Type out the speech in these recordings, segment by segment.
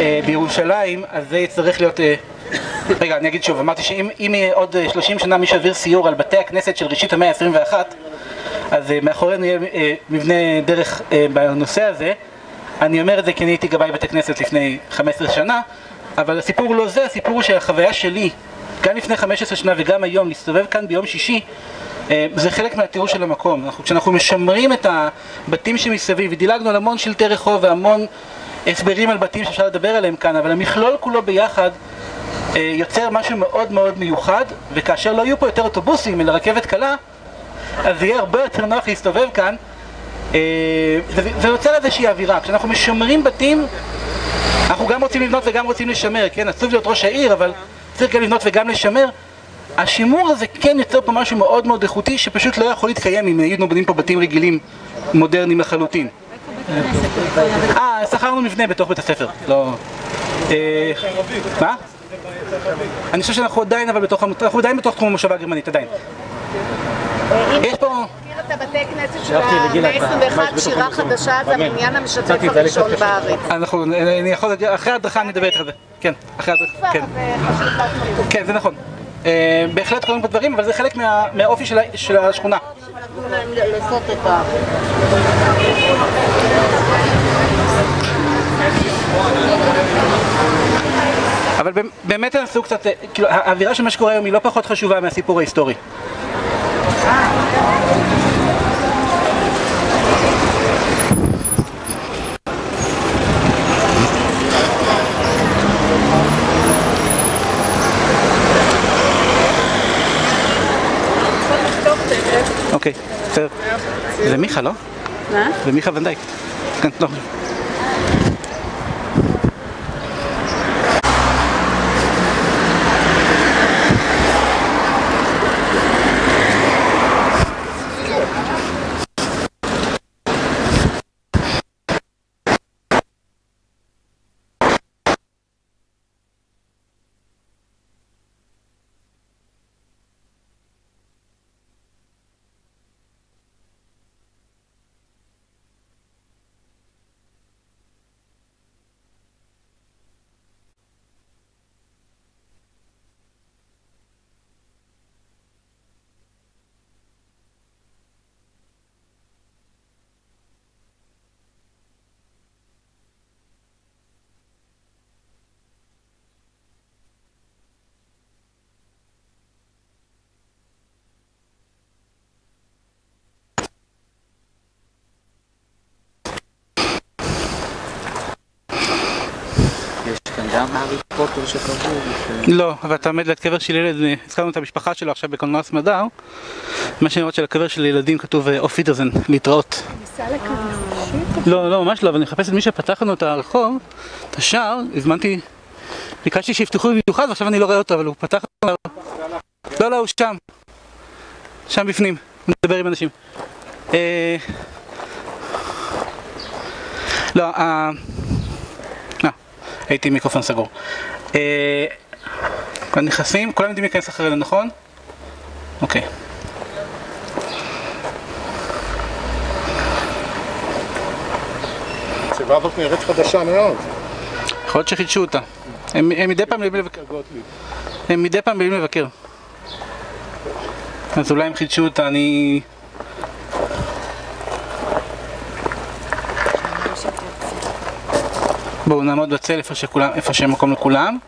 אה, בירושלים, אז זה יצטרך להיות... אה, רגע, אני אגיד שוב, אמרתי שאם יהיה עוד 30 שנה מישהו יעביר סיור על בתי הכנסת של ראשית המאה ה-21, אז מאחורינו יהיה מבנה דרך בנושא הזה. אני אומר את זה כי אני הייתי גבאי בתי כנסת לפני 15 שנה, אבל הסיפור לא זה, הסיפור הוא שהחוויה שלי, גם לפני 15 שנה וגם היום, להסתובב כאן ביום שישי, אה, זה חלק מהתיאור של המקום. אנחנו, כשאנחנו משמרים את הבתים שמסביב, ודילגנו על המון שלטי רחוב והמון הסברים על בתים שאפשר לדבר עליהם כאן, אבל המכלול כולו ביחד אה, יוצר משהו מאוד מאוד מיוחד, וכאשר לא יהיו פה יותר אוטובוסים אלא רכבת קלה, אז יהיה הרבה יותר נוח להסתובב כאן. אה, זה יוצר איזושהי אווירה. כשאנחנו משמרים בתים, אנחנו גם רוצים לבנות וגם רוצים לשמר, כן? עצוב להיות ראש העיר, אבל צריך גם לבנות וגם לשמר. השימור הזה כן יוצר פה משהו מאוד מאוד איכותי שפשוט לא יכול להתקיים אם היינו בונים פה בתים רגילים מודרניים לחלוטין. אה, שכרנו מבנה בתוך בית הספר, לא... אה, מה? אני חושב שאנחנו עדיין אבל בתוך, אנחנו עדיין בתוך תחום המושבה הגרמנית, עדיין. יש פה... את הבתי כנסת של ה-21 שירה חדשה זה המניין המשתף הראשון בארץ. אנחנו, אני יכול, אחרי ההדרכה אני אדבר איתך על זה. כן, אחרי ההדרכה, כן. כן, זה נכון. אה, בהחלט קורים פה דברים, אבל זה חלק מהאופי של השכונה. אבל באמת תנסו קצת, כאילו, האווירה של מה שקורה היום היא לא פחות חשובה מהסיפור ההיסטורי. אוקיי, בסדר. זה מיכה, לא? מה? זה מיכה ונדייק. כן, לא. גם הארי פוטר שקראו? לא, אבל אתה עומד ליד קבר של ילד, הזכרנו את המשפחה שלו עכשיו בקולנוע סמדר. מה שאני רואה של הקבר של ילדים כתוב auf Wiedersehen, להתראות. לא, לא, ממש לא, אבל אני מחפש את מי שפתח לנו את הרחוב, את השער, הזמנתי, ביקשתי שיפתחו במיוחד ועכשיו אני לא רואה אותו, אבל הוא פתח... לא, לא, הוא שם. שם בפנים, הוא מדבר עם אנשים. אה, לא, הייתי עם מיקרופון סגור. הנכסים, אה, כולם יודעים להיכנס אחרינו, נכון? אוקיי. הסביבה הזאת נראית חדשה מאוד. יכול להיות שחידשו אותה. הם מדי פעם באים לבקר. הם מדי פעם באים לבקר. אז אולי הם חידשו אותה, אני... בואו נעמוד בצל איפה, שכולם, איפה שאין מקום לכולם.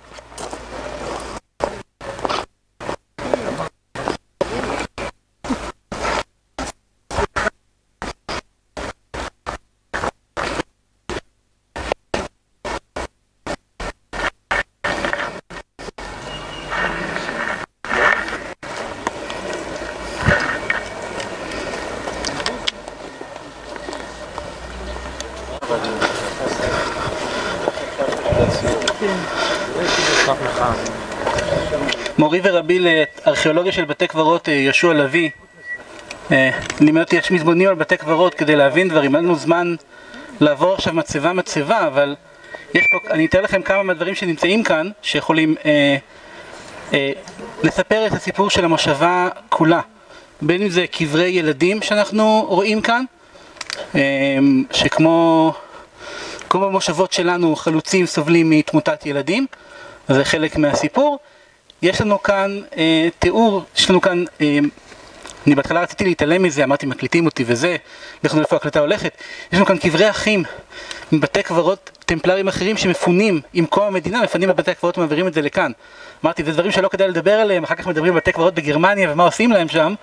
מורי ורבי לארכיאולוגיה של בתי קברות אה, יהושע לביא. אה, לימד אותי יש מזמונים על בתי קברות כדי להבין דברים, אין לנו זמן לעבור עכשיו מצבה מצבה, אבל יש פה, אני אתאר לכם כמה מהדברים שנמצאים כאן שיכולים אה, אה, לספר את הסיפור של המושבה כולה. בין אם זה קברי ילדים שאנחנו רואים כאן אה, שכמו כמו במושבות שלנו, חלוצים סובלים מתמותת ילדים, זה חלק מהסיפור. יש לנו כאן אה, תיאור, יש לנו כאן, אה, אני בהתחלה רציתי להתעלם מזה, אמרתי מקליטים אותי וזה, לכו איפה ההקלטה הולכת. יש לנו כאן קברי אחים מבתי קברות טמפלרים אחרים שמפונים עם קום המדינה, מפנים בבתי הקברות ומעבירים את זה לכאן. אמרתי, זה דברים שלא כדאי לדבר עליהם, אחר כך מדברים על בתי קברות בגרמניה ומה עושים להם שם,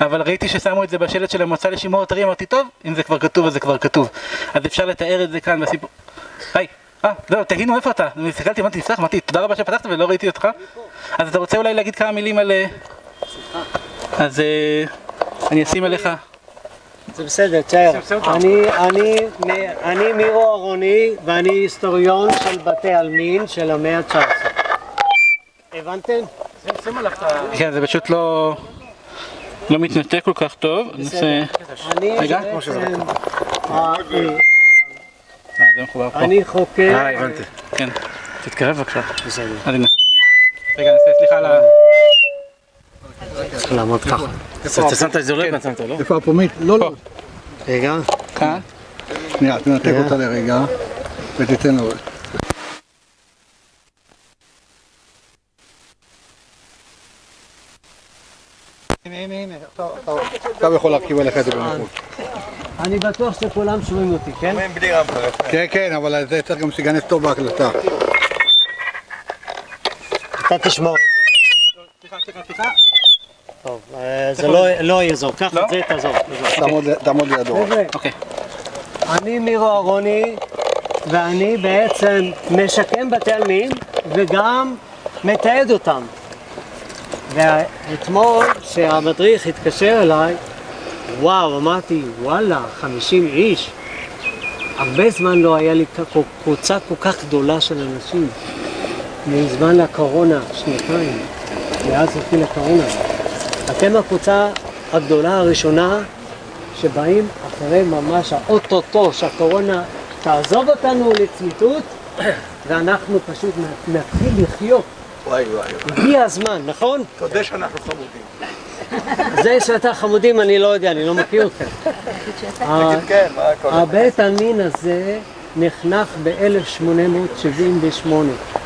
אבל ראיתי ששמו את זה בשלט של המועצה לשימור אתרים, אמרתי, טוב, אם זה כבר כתוב אז זה כבר כתוב. אז אפשר לתאר את זה כאן בסיפור. היי, אה, לא, תגידו איפה אתה? אני הסתכלתי, אמרתי, נפתח, אמרתי, תודה רבה שפתחת ולא ראיתי אותך. אז אתה רוצה אולי להגיד כמה מילים על... אה, אז אה, אני אשים עליך. זה בסדר, תשאר. אני, אני, אני מירו אהרוני ואני היסטוריון של בתי עלמין של המאה ה-19. הבנתם? כן, זה פשוט לא... לא מתנתק כל כך טוב. ננסה... אני רגע. אה, אה, זה מחובר פה. אני חוקר, אה, הבנתי. כן. תתקרב בבקשה. בסדר. רגע, נעשה סליחה על ה... צריך לעמוד ככה. אתה שמת את זה לא שמת, לא? איפה הפומית? לא, לא. רגע, כאן. שנייה, תנתק אותה לרגע ותיתן לו. הנה, הנה, הנה, עכשיו יכול להרכיב עליך את זה בנוחות. אני בטוח שכולם שומעים אותי, כן? כן, כן, אבל זה צריך גם שייכנס טוב בהקלטה. אתה תשמור את זה. טוב, אה, זה לא- לא יעזור, קח את זה, תעזור. תעזור. תעמוד- לידו. אני מירו אהרוני, ואני בעצם משקם בתי עלמין וגם מתעד אותם. ואתמול, כשהמדריך התקשר אליי, וואו, אמרתי, וואלה, 50 איש. הרבה זמן לא היה לי קבוצה כל כך גדולה של אנשים. מזמן לקורונה, שנתיים, מאז התחיל הקורונה. אתם הקבוצה הגדולה הראשונה שבאים אחרי ממש האוטוטו שהקורונה תעזוב אותנו לצמיתות ואנחנו פשוט נתחיל לחיות. וואי וואי. הגיע הזמן, נכון? תודה שאנחנו חמודים. זה שאתה חמודים אני לא יודע, אני לא מכיר אתכם. ה- כן? הבית עלמין הזה נחנך ב-1878.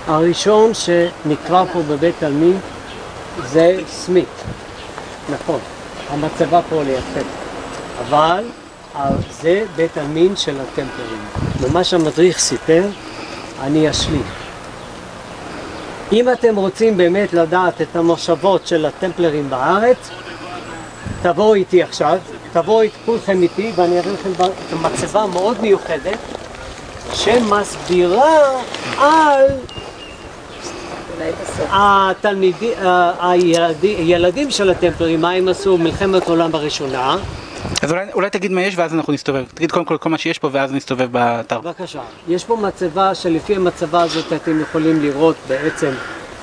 הראשון שנקרא פה בבית עלמין זה סמית. נכון, המצבה פה לידכם. אבל אה, זה בית עלמין של הטמפלרים. ומה שהמדריך סיפר, אני אשלים. אם אתם רוצים באמת לדעת את המושבות של הטמפלרים בארץ, תבואו איתי עכשיו, תבואו את כולכם איתי ואני אראה לכם מצבה מאוד מיוחדת שמסבירה על התלמידים, הילדים של הטמפלרים, מה הם עשו במלחמת העולם הראשונה. אז אולי, אולי תגיד מה יש ואז אנחנו נסתובב. תגיד קודם כל כל מה שיש פה ואז נסתובב באתר. בבקשה. יש פה מצבה שלפי המצבה הזאת אתם יכולים לראות בעצם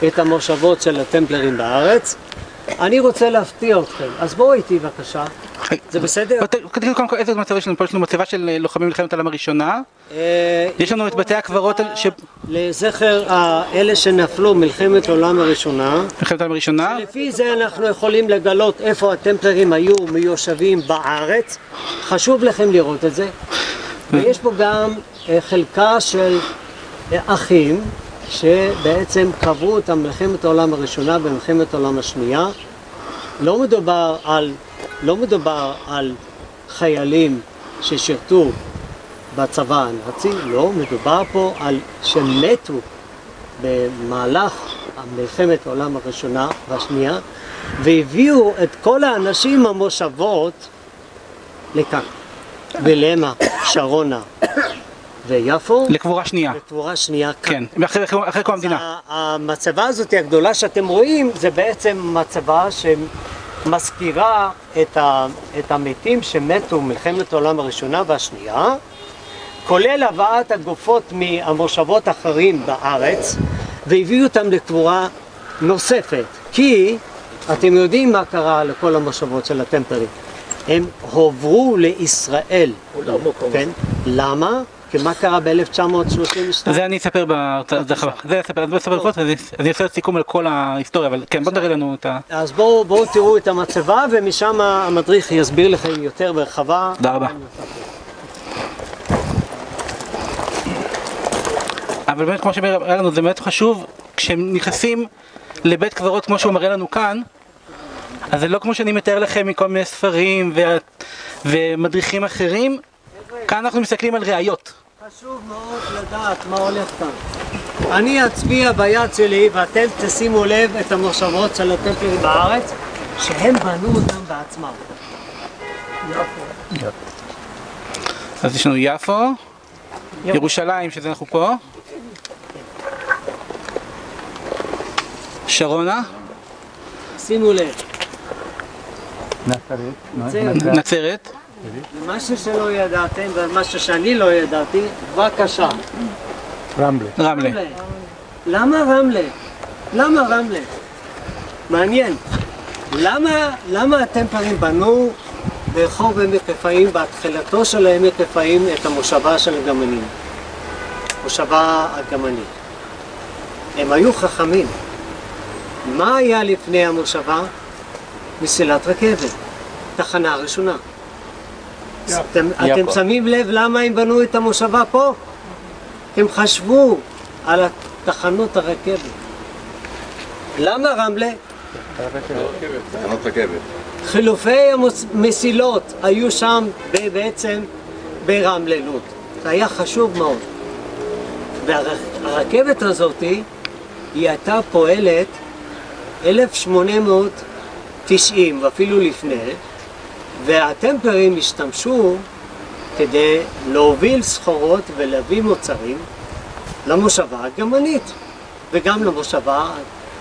את המושבות של הטמפלרים בארץ. אני רוצה להפתיע אתכם, אז בואו איתי בבקשה. זה בסדר? קודם כל איזה מצבה יש לנו פה? יש לנו מצבה של אה, לוחמים במלחמת העולם הראשונה. אה, יש לנו את בתי הקברות. לזכר אלה שנפלו במלחמת העולם הראשונה. מלחמת העולם הראשונה. לפי זה אנחנו יכולים לגלות איפה הטמפלרים היו מיושבים בארץ. חשוב לכם לראות את זה. ויש פה גם אה, חלקה של אה, אחים שבעצם קברו אותם במלחמת העולם הראשונה במלחמת העולם השנייה. לא מדובר על, לא מדובר על חיילים ששירתו בצבא הנאצי, לא, מדובר פה על שמתו במהלך מלחמת העולם הראשונה והשנייה והביאו את כל האנשים המושבות לכאן, בלמה, שרונה ויפו, לקבורה שנייה. לקבורה שנייה כאן. כן, אחרי, אחרי, אחרי קום המדינה. המצבה הזאת הגדולה שאתם רואים זה בעצם מצבה שמזכירה את, ה, את המתים שמתו במלחמת העולם הראשונה והשנייה כולל הבאת הגופות מהמושבות אחרים בארץ והביאו אותם לקבורה נוספת כי אתם יודעים מה קרה לכל המושבות של הטמפלים הם הועברו לישראל כן? למה? כי מה קרה ב-1932? זה אני אספר בהרצאה, זה אספר, אז בוא נספר אז אני אעשה סיכום על כל ההיסטוריה, אבל כן, בוא תראה לנו את ה... אז בואו תראו את המצבה ומשם המדריך יסביר לכם יותר בהרחבה. תודה רבה. אבל באמת כמו שמראה לנו זה באמת חשוב, כשהם נכנסים לבית קברות כמו שהוא מראה לנו כאן, אז זה לא כמו שאני מתאר לכם מכל מיני ספרים. ומדריכים אחרים, כאן אנחנו מסתכלים על ראיות. חשוב מאוד לדעת מה הולך כאן. אני אצביע ביד שלי ואתם תשימו לב את המושבות של הטמפלים בארץ שהם בנו אותם בעצמם. אז יש לנו יפו, ירושלים שזה אנחנו פה, שרונה, שימו לב, נצרת, משהו שלא ידעתם ומשהו שאני לא ידעתי, בבקשה. רמלה. רמלה. למה רמלה? למה רמלה? מעניין. למה, למה הטמפלים בנו ברחוב עמק רפאים, בהתחלתו של עמק רפאים, את המושבה של הגמנים? מושבה הגמנית. הם היו חכמים. מה היה לפני המושבה? מסילת רכבת, תחנה ראשונה. אתם, אתם שמים לב למה הם בנו את המושבה פה? הם חשבו על תחנות הרכבת. למה רמלה? תחנות רכבת. חילופי המסילות היו שם בעצם ברמלה לוד. זה היה חשוב מאוד. והרכבת הזאת היא הייתה פועלת 1890 ואפילו לפני, והטמפרים השתמשו כדי להוביל סחורות ולהביא מוצרים למושבה הגרמנית וגם למושבה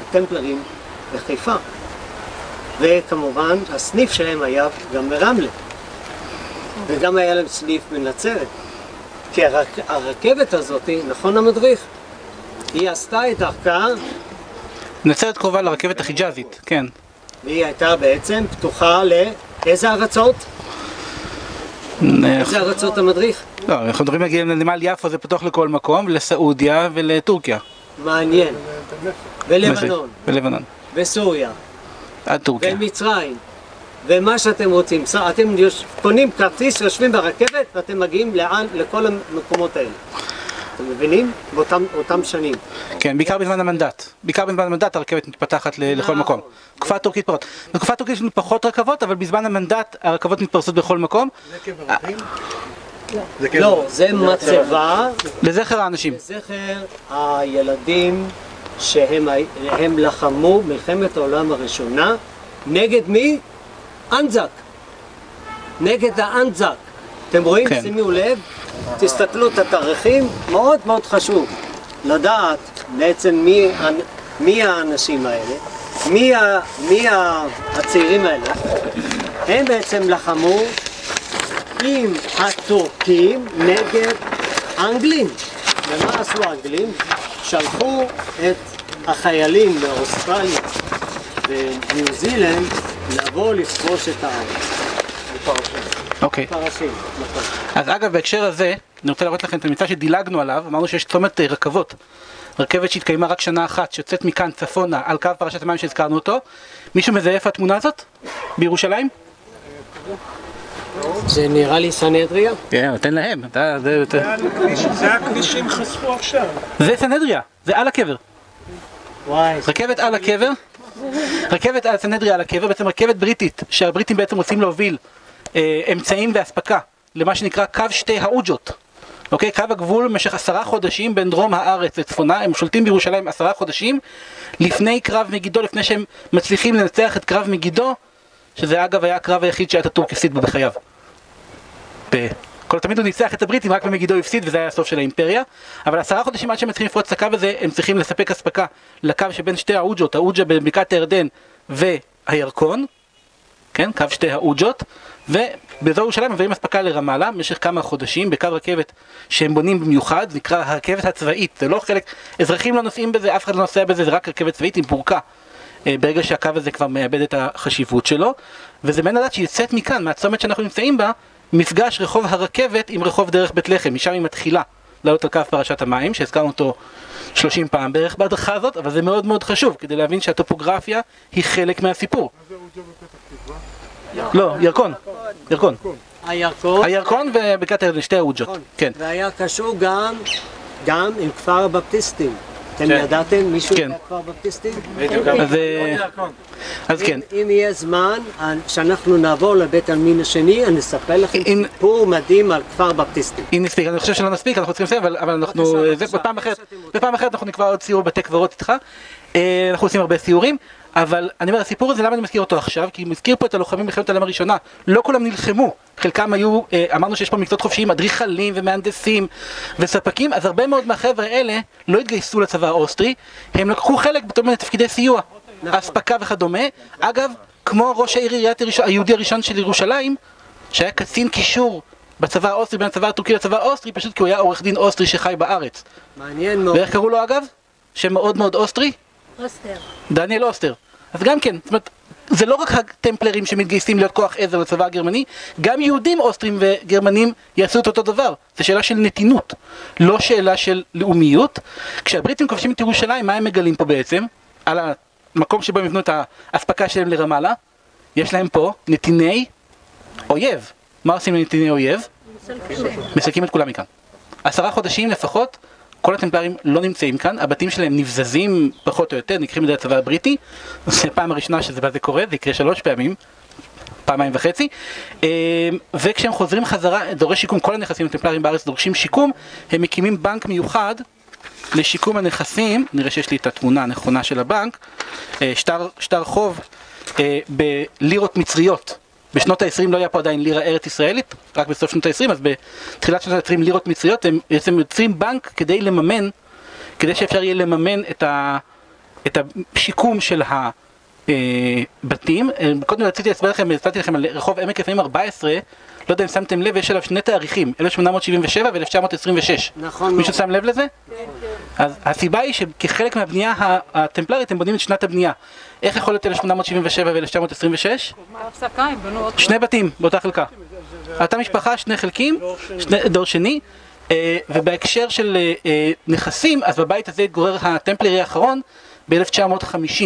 הטמפלרים בחיפה. וכמובן הסניף שלהם היה גם ברמלה וגם היה להם סניף בנצרת כי הרכ... הרכבת הזאת, נכון המדריך? היא עשתה את דרכה נצרת קרובה לרכבת החיג'אזית, כן. והיא הייתה בעצם פתוחה לאיזה ארצות? איזה ארצות המדריך? לא, אנחנו מדברים להגיע לנמל יפו זה פתוח לכל מקום, לסעודיה ולטורקיה. מעניין. ולבנון, ולבנון. וסוריה, עד טורקיה. ומצרים, ומה שאתם רוצים. אתם. קונים כרטיס, יושבים ברכבת, ואתם מגיעים לאן? לכל המקומות האלה. אתם מבינים? באותם אותם שנים. כן, בעיקר בזמן המנדט. בעיקר בזמן המנדט הרכבת מתפתחת לכל מקום. תקופה טורקית פחות. בתקופה טורקית יש לנו פחות רכבות, אבל בזמן המנדט הרכבות מתפרסות בכל מקום, לא, זה מצבה לזכר האנשים. לזכר הילדים שהם לחמו מלחמת העולם הראשונה נגד מי? אנזק. נגד האנזק. אתם רואים? כן. שימו לב, תסתכלו את התאריכים, מאוד מאוד חשוב לדעת בעצם מי, מי האנשים האלה, מי, ה, מי הצעירים האלה. הם בעצם לחמו עם הטורקים נגד האנגלים. ומה עשו האנגלים? שלחו את החיילים מאוסטרליה וניו זילנד לבוא לכבוש את הארץ. אוקיי. פרשים, נכון. אז אגב, בהקשר הזה, אני רוצה להראות לכם את המבצע שדילגנו עליו, אמרנו שיש צומת אה, רכבות. רכבת שהתקיימה רק שנה אחת, שיוצאת מכאן צפונה, על קו פרשת המים שהזכרנו אותו. מישהו מזהה איפה התמונה הזאת? בירושלים? זה נראה לי סנהדריה? כן, תן להם. זה- זה הכבישים חשפו עכשיו. זה סנהדריה, זה על הקבר. וואי, רכבת על הקבר, רכבת על סנהדריה על הקבר, בעצם רכבת בריטית, שהבריטים בעצם רוצים להוביל אמצעים ואספקה למה שנקרא קו שתי האוג'ות. אוקיי? קו הגבול במשך עשרה חודשים בין דרום הארץ לצפונה, הם שולטים בירושלים עשרה חודשים לפני קרב מגידו, לפני שהם מצליחים לנצח את קרב מגידו, שזה אגב היה הקרב היחיד שאטאטורק הפסיד בו בחייו. כל תמיד הוא ניצח את הבריטים, רק במגידו הפסיד וזה היה הסוף של האימפריה. אבל עשרה חודשים עד שהם צריכים לפרוץ את הקו הזה, הם צריכים לספק אספקה לקו שבין שתי האוג'ות, האוג'ה בבקעת הירדן והירקון, כן, קו שתי האוג'ות, ובאזור ירושלים מביאים אספקה לרמאללה במשך כמה חודשים בקו רכבת שהם בונים במיוחד, זה נקרא הרכבת הצבאית, זה לא חלק, אזרחים לא נוסעים בזה, אף אחד לא נוסע בזה, זה רק רכבת צבאית עם פורקה. אה, ברגע שהקו הזה כבר מאבד את החשיבות שלו, וזה מעניין לדעת שהיא יוצאת מכאן, מהצומת שאנחנו נמצאים בה, מפגש רחוב הרכבת עם רחוב דרך בית לחם, משם היא מתחילה לעלות על קו פרשת המים, שהזכרנו אותו 30 פעם בערך בהדרכה הזאת, אבל זה מאוד מאוד חשוב, כדי להבין שהטופוגרפיה היא חלק מהסיפור. לא, ירקון, ירקון. הירקון, הירקון ובקעת הירדן, שתי האוג'ות, נכון. כן. והיה קשור גם גם עם כפר הבפטיסטים. אתם כן. ידעתם? מישהו כן. יודע כפר בפטיסטים? אז, אז כן. אם, יהיה זמן, אה, שאנחנו נעבור לבית העלמין השני, אני אספר לכם סיפור מדהים על כפר בפטיסטים. אם נספיק, אני חושב שלא נספיק, אנחנו צריכים לסיים, אבל, אנחנו, אחרת. בפעם אחרת אנחנו נקבע עוד סיור בתי קברות איתך. אה, אנחנו עושים הרבה סיורים, אבל אני אומר, הסיפור הזה, למה אני מזכיר אותו עכשיו? כי הוא מזכיר פה את הלוחמים במלחמת העולם הראשונה. לא כולם נלחמו, חלקם היו, אה, אמרנו שיש פה מקצועות חופשיים, אדריכלים ומהנדסים וספקים, אז הרבה מאוד מהחבר'ה האלה לא התגייסו לצבא האוסטרי, הם לקחו חלק בכל מיני תפקידי סיוע, אספקה וכדומה. אגב, כמו ראש העיר עיריית היהודי הראשון של ירושלים, שהיה קצין קישור בצבא האוסטרי, בין הצבא הטורקי לצבא האוסטרי, פשוט כי הוא היה עורך דין אוסטרי שחי בארץ. מעניין מאוד. ואיך קראו לו אגב? שם מאוד מאוד אוסטרי? אוסטר. דניאל אוסטר. אז גם כן, זאת אומרת, זה לא רק הטמפלרים שמתגייסים להיות כוח עזר לצבא הגרמני, גם יהודים אוסטרים וגרמנים יעשו את אותו דבר. זו שאלה של נתינות, לא שאלה של לאומיות. כשהבריטים כובשים את ירושלים, מה הם מגלים פה בעצם? על המקום שבו הם יבנו את האספקה שלהם לרמאללה, יש להם פה נתיני אויב. מה עושים לנתיני אויב? מסלקים את כולם מכאן. עשרה חודשים לפחות, כל הטמפלרים לא נמצאים כאן, הבתים שלהם נבזזים פחות או יותר, נקראים ידי הצבא הבריטי, זו פעם הראשונה שזה זה קורה, זה יקרה שלוש פעמים, פעמיים וחצי, אה, וכשהם חוזרים חזרה, דורש שיקום, כל הנכסים הטמפלרים בארץ דורשים שיקום, הם מקימים בנק מיוחד לשיקום הנכסים, נראה שיש לי את התמונה הנכונה של הבנק, אה, שטר, שטר חוב אה, בלירות מצריות. בשנות ה-20 לא היה פה עדיין לירה ארץ ישראלית, רק בסוף שנות ה-20, אז בתחילת שנות ה-20 לירות מצריות, הם בעצם יוצרים בנק כדי לממן, כדי שאפשר יהיה לממן את, ה, את השיקום של הבתים. אה, קודם רציתי להסביר לכם, הסברתי לכם על רחוב עמק יפנים 14, לא יודע אם שמתם לב, יש עליו שני תאריכים, 1877 ו-1926. נכון מישהו. שם לב לזה? אז הסיבה היא שכחלק מהבנייה ה- הטמפלרית הם בונים את שנת הבנייה. איך יכול להיות 1877 ו-1926? הפסקה, הם בנו עוד שני בתים באותה חלקה. אותה משפחה, שני חלקים, שני, דור שני, אה, ובהקשר של אה, אה, נכסים, אז בבית הזה התגורר הטמפלרי האחרון ב-1950.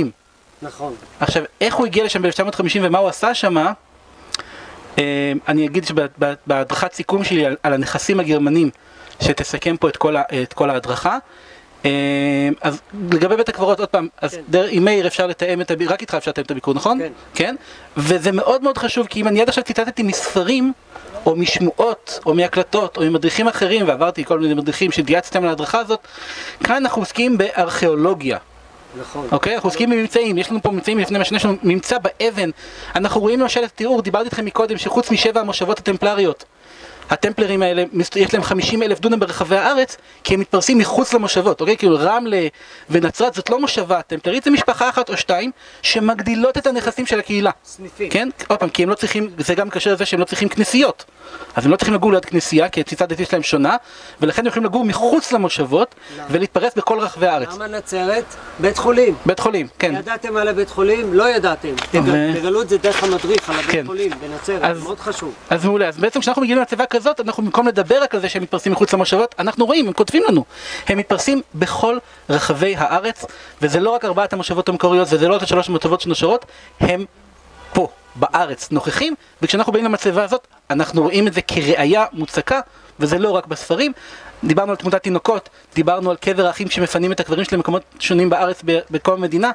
נכון. עכשיו, איך הוא הגיע לשם ב-1950 ומה הוא עשה שם, אני אגיד שבהדרכת סיכום שלי על, על הנכסים הגרמנים, שתסכם פה את כל, ה, את כל ההדרכה. אה, אז לגבי בית הקברות, עוד פעם, אז כן. דר, עם מאיר אפשר לתאם את הביקור, רק איתך אפשר לתאם את הביקור, נכון? כן. כן? וזה מאוד מאוד חשוב, כי אם אני עד עכשיו ציטטתי מספרים, או משמועות, או מהקלטות, או ממדריכים אחרים, ועברתי כל מיני מדריכים שהתייעצתם על ההדרכה הזאת, כאן אנחנו עוסקים בארכיאולוגיה. נכון. אוקיי? אנחנו עוסקים בממצאים, יש לנו פה ממצאים לפני משנה, יש לנו ממצא באבן. אנחנו רואים למשל את תיאור, דיברתי איתכם מקודם, שחוץ משבע המושבות הטמפלריות, הטמפלרים האלה, יש להם 50 אלף דונם ברחבי הארץ, כי הם מתפרסים מחוץ למושבות, אוקיי? כאילו רמלה ונצרת זאת לא מושבה טמפלרית, זה משפחה אחת או שתיים, שמגדילות את הנכסים של הקהילה. סניפים. כן? עוד פעם, כי הם לא צריכים, זה גם קשר לזה שהם לא צריכים כנסיות. אז הם לא צריכים לגור ליד כנסייה, כי התפיסה הדתית שלהם שונה, ולכן הם יכולים לגור מחוץ למושבות, ולהתפרס בכל רחבי הארץ. למה נצרת? בית חולים. בית חולים, כן. ידעתם על הבית חולים? לא ידעתם. תגל- תגלו את זה דרך המדריך על הבית כן. חולים בנצרת, אז- מאוד חשוב. אז מעולה, אז בעצם כשאנחנו מגיעים לצבא כזאת, אנחנו במקום לדבר רק על זה שהם מתפרסים מחוץ למושבות, אנחנו רואים, הם כותבים לנו. הם מתפרסים בכל רחבי הארץ, וזה לא רק ארבעת המושבות המקוריות, וזה לא רק השלוש המושבות שנושרות, הם פה, בארץ, נוכחים, וכשאנחנו באים למצבה הזאת, אנחנו רואים את זה כראיה מוצקה, וזה לא רק בספרים. דיברנו על תמותת תינוקות, דיברנו על קבר האחים שמפנים את הקברים שלהם במקומות שונים בארץ, בכל המדינה.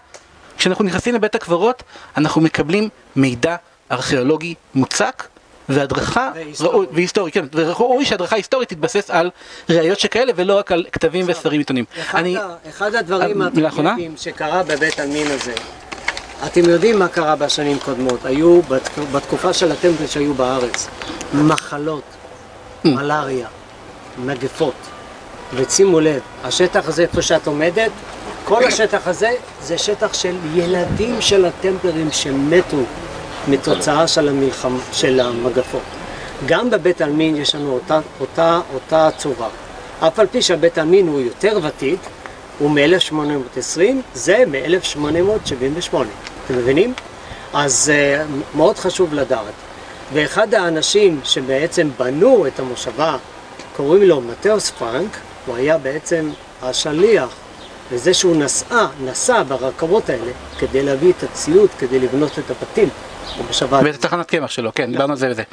כשאנחנו נכנסים לבית הקברות, אנחנו מקבלים מידע ארכיאולוגי מוצק, והדרכה והיסטורי. והיסטורי, כן, וראוי שהדרכה היסטורית תתבסס על ראיות שכאלה ולא רק על כתבים וספרים עיתונים. אחד, אני, אחד הדברים אה, אחרונה? הטרגדיים שקרה בבית עלמין הזה, אתם יודעים מה קרה בשנים קודמות, היו בתק- בתקופה של הטמפל שהיו בארץ, מחלות, Mm. מלאריה, מגפות, ושימו לב, השטח הזה איפה שאת עומדת, כל השטח הזה זה שטח של ילדים של הטמפלרים שמתו מתוצאה של, המלחמ... של המגפות. גם בבית עלמין יש לנו אותה, אותה, אותה צורה. אף על פי שהבית עלמין הוא יותר ותיק, הוא מ-1820, זה מ-1878. אתם מבינים? אז uh, מאוד חשוב לדעת. ואחד האנשים שבעצם בנו את המושבה, קוראים לו מתאוס פרנק, הוא היה בעצם השליח לזה שהוא נסע, נסע ברכבות האלה כדי להביא את הציוד, כדי לבנות את הבתים בשבת. ואת תחנת קמח שלו, כן, דיברנו על זה וזה.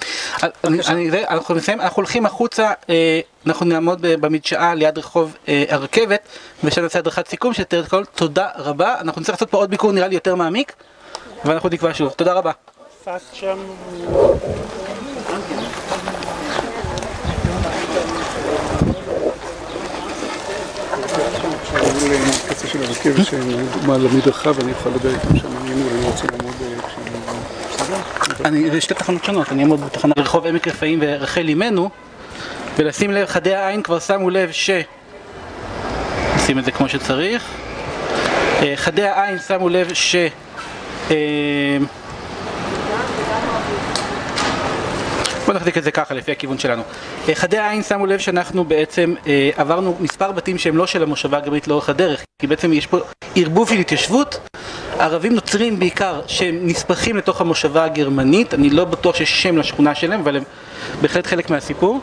אנחנו נסיים, אנחנו הולכים החוצה, אה, אנחנו נעמוד במדשאה ליד רחוב אה, הרכבת, ושם נעשה הדרכת סיכום שתראה את הכל, תודה רבה, אנחנו נצטרך לעשות פה עוד ביקור נראה לי יותר מעמיק, ואנחנו נקבע שוב, תודה רבה. של הרכבת שדוגמה למדרכה ואני יכול לדבר איתם שם, אני רוצה לעמוד. אני, זה שתי תחנות שונות, אני אעמוד בתחנה רחוב עמק רפאים ורחל אימנו, ולשים לב, חדי העין כבר שמו לב ש... נשים את זה כמו שצריך. אה, חדי העין שמו לב ש... אה, בוא נחזיק את זה ככה לפי הכיוון שלנו. אה, חדי העין שמו לב שאנחנו בעצם אה, עברנו מספר בתים שהם לא של המושבה הגרמנית לאורך הדרך, כי בעצם יש פה ערבוב של התיישבות, ערבים נוצרים בעיקר שהם נספחים לתוך המושבה הגרמנית, אני לא בטוח שיש שם לשכונה שלהם, אבל הם בהחלט חלק מהסיפור.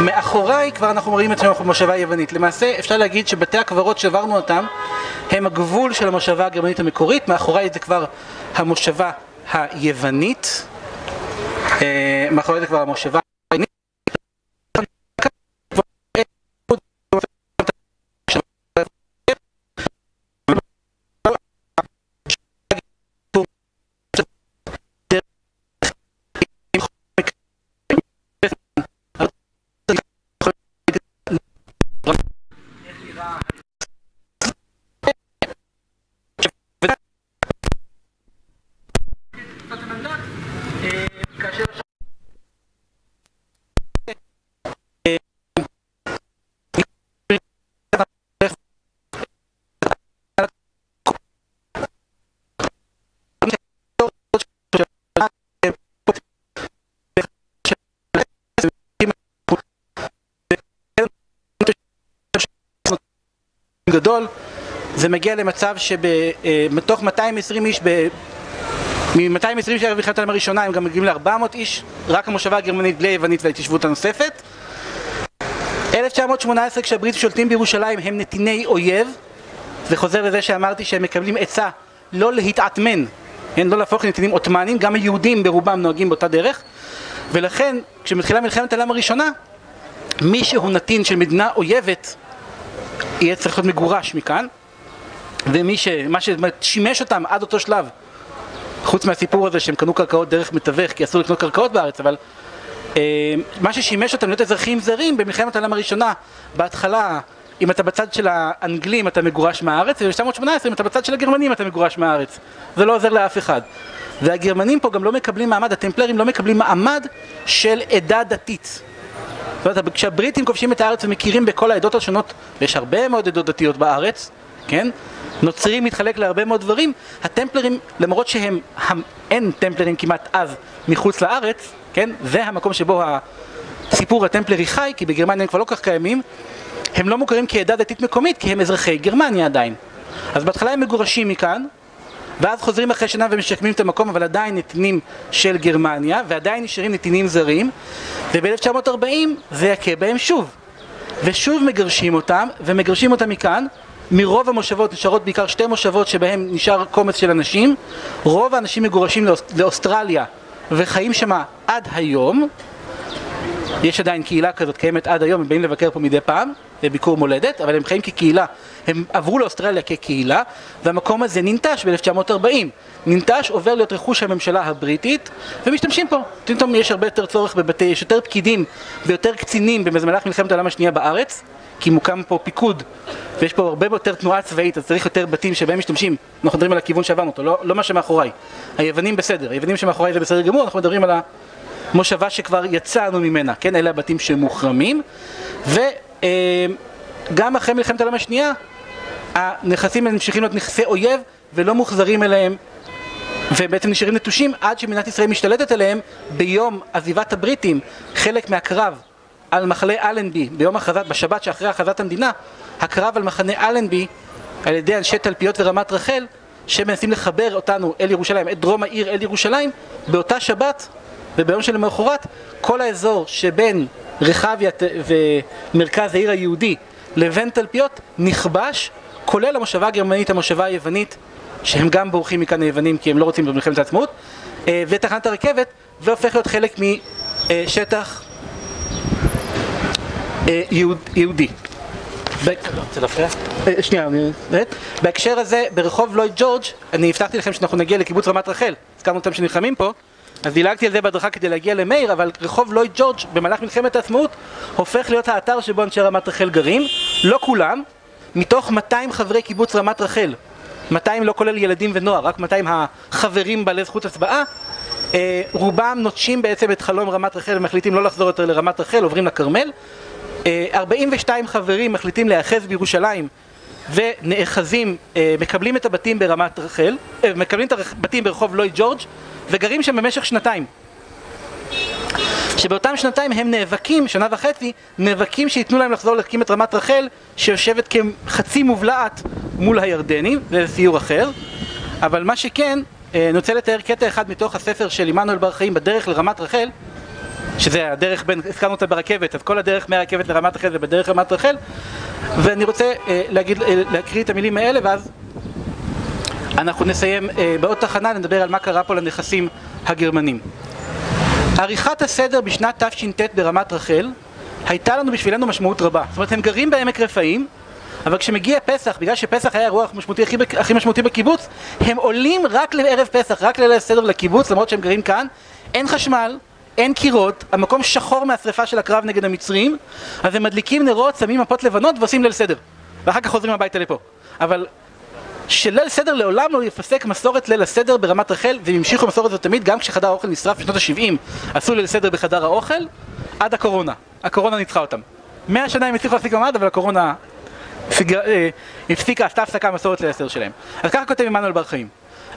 ומאחוריי כבר אנחנו רואים את שם המושבה היוונית. למעשה אפשר להגיד שבתי הקברות שעברנו אותם הם הגבול של המושבה הגרמנית המקורית, מאחוריי זה כבר המושבה היוונית, אה, מאחוריי זה כבר המושבה גדול, זה מגיע למצב שמתוך 220 איש, מ-220 איש ערב מלחמת העולם הראשונה הם גם מגיעים ל-400 איש, רק המושבה הגרמנית בלי היוונית וההתיישבות הנוספת. 1918 כשהבריטים שולטים בירושלים הם נתיני אויב, זה חוזר לזה שאמרתי שהם מקבלים עצה לא להתעטמן, כן, לא להפוך לנתינים עות'מאנים, גם היהודים ברובם נוהגים באותה דרך, ולכן כשמתחילה מלחמת העולם הראשונה, מי שהוא נתין של מדינה אויבת יהיה צריך להיות מגורש מכאן, ומי ש... מה ששימש אותם עד אותו שלב, חוץ מהסיפור הזה שהם קנו קרקעות דרך מתווך, כי אסור לקנות קרקעות בארץ, אבל אה, מה ששימש אותם להיות אזרחים זרים במלחמת העולם הראשונה, בהתחלה, אם אתה בצד של האנגלים אתה מגורש מהארץ, וב-1918 אם אתה בצד של הגרמנים אתה מגורש מהארץ. זה לא עוזר לאף אחד. והגרמנים פה גם לא מקבלים מעמד, הטמפלרים לא מקבלים מעמד של עדה דתית. זאת אומרת, כשהבריטים כובשים את הארץ ומכירים בכל העדות השונות, ויש הרבה מאוד עדות דתיות בארץ, כן? נוצרים מתחלק להרבה מאוד דברים, הטמפלרים, למרות שהם, אין טמפלרים כמעט אז מחוץ לארץ, כן? זה המקום שבו הסיפור הטמפלרי חי, כי בגרמניה הם כבר לא כך קיימים, הם לא מוכרים כעדה דתית מקומית, כי הם אזרחי גרמניה עדיין. אז בהתחלה הם מגורשים מכאן, ואז חוזרים אחרי שנה ומשקמים את המקום, אבל עדיין נתינים של גרמניה, ועדיין נשארים נתינים זרים, וב-1940 זה יכה בהם שוב. ושוב מגרשים אותם, ומגרשים אותם מכאן. מרוב המושבות נשארות בעיקר שתי מושבות שבהן נשאר קומץ של אנשים. רוב האנשים מגורשים לאוס- לאוסטרליה וחיים שמה עד היום. יש עדיין קהילה כזאת קיימת עד היום, הם באים לבקר פה מדי פעם, בביקור מולדת, אבל הם חיים כקהילה. הם עברו לאוסטרליה כקהילה, והמקום הזה ננטש ב-1940. ננטש, עובר להיות רכוש הממשלה הבריטית, ומשתמשים פה. פתאום יש הרבה יותר צורך בבתי, יש יותר פקידים ויותר קצינים במהלך מלחמת העולם השנייה בארץ, כי מוקם פה פיקוד, ויש פה הרבה יותר תנועה צבאית, אז צריך יותר בתים שבהם משתמשים. אנחנו מדברים על הכיוון שעברנו אותו, לא, לא מה שמאחוריי. היוונים בסדר, היוונים שמאחוריי זה בסדר גמור, אנחנו מדברים על ה... מושבה שכבר יצאנו ממנה, כן? אלה הבתים שמוחרמים. וגם אחרי מלחמת העולם השנייה, הנכסים ממשיכים להיות נכסי אויב ולא מוחזרים אליהם ובעצם נשארים נטושים עד שמדינת ישראל משתלטת עליהם ביום עזיבת הבריטים, חלק מהקרב על מחנה אלנבי, ביום הכרזת, בשבת שאחרי הכרזת המדינה, הקרב על מחנה אלנבי על ידי אנשי תלפיות ורמת רחל שמנסים לחבר אותנו אל ירושלים, את דרום העיר אל ירושלים, באותה שבת וביום שלמחרת כל האזור שבין רחביה ומרכז העיר היהודי לבין תלפיות נכבש, כולל המושבה הגרמנית, המושבה היוונית, שהם גם בורחים מכאן היוונים כי הם לא רוצים במלחמת העצמאות, אה, ותחנת הרכבת, והופך להיות חלק משטח אה, יהוד, יהודי. אה. בהקשר הזה, ברחוב לויד ג'ורג', אני הבטחתי לכם שאנחנו נגיע לקיבוץ רמת רחל, הזכרנו אותם שנלחמים פה, אז דילגתי על זה בהדרכה כדי להגיע למאיר, אבל רחוב לויד ג'ורג' במהלך מלחמת העצמאות הופך להיות האתר שבו אנשי רמת רחל גרים, לא כולם, מתוך 200 חברי קיבוץ רמת רחל, 200 לא כולל ילדים ונוער, רק 200 החברים בעלי זכות הצבעה, אה, רובם נוטשים בעצם את חלום רמת רחל ומחליטים לא לחזור יותר לרמת רחל, עוברים לכרמל. אה, 42 חברים מחליטים להיאחז בירושלים ונאחזים, אה, מקבלים את הבתים ברמת רחל, אה, מקבלים את הבתים ברחוב לויד ג'ורג' וגרים שם במשך שנתיים. שבאותם שנתיים הם נאבקים, שנה וחצי, נאבקים שייתנו להם לחזור להקים את רמת רחל שיושבת כחצי מובלעת מול הירדנים, זה סיור אחר אבל מה שכן, אה, אני רוצה לתאר קטע אחד מתוך הספר של עמנואל בר חיים בדרך לרמת רחל שזה הדרך בין, הזכרנו אותה ברכבת, אז כל הדרך מהרכבת לרמת רחל זה בדרך לרמת רחל ואני רוצה אה, להגיד, אה, להקריא את המילים האלה ואז אנחנו נסיים אה, בעוד תחנה, נדבר על מה קרה פה לנכסים הגרמנים. עריכת הסדר בשנת תש"ט ברמת רחל הייתה לנו בשבילנו משמעות רבה. זאת אומרת, הם גרים בעמק רפאים, אבל כשמגיע פסח, בגלל שפסח היה האירוע המשמעותי הכי, הכי משמעותי בקיבוץ, הם עולים רק לערב פסח, רק לליל הסדר לקיבוץ, למרות שהם גרים כאן. אין חשמל, אין קירות, המקום שחור מהשרפה של הקרב נגד המצרים, אז הם מדליקים נרות, שמים מפות לבנות ועושים ליל סדר. ואחר כך חוזרים הביתה לפה. אבל שליל סדר לעולם לא יפסק מסורת ליל הסדר ברמת רחל, והם המשיכו מסורת הזאת תמיד, גם כשחדר האוכל נשרף בשנות ה-70, עשו ליל סדר בחדר האוכל, עד הקורונה. הקורונה ניצחה אותם. מאה שנה הם הצליחו להפסיק ממ"ד, אבל הקורונה הפסיקה, אה, הפסיקה, עשתה הפסקה מסורת ליל הסדר שלהם. אז ככה כותב עמנואל בר חיים.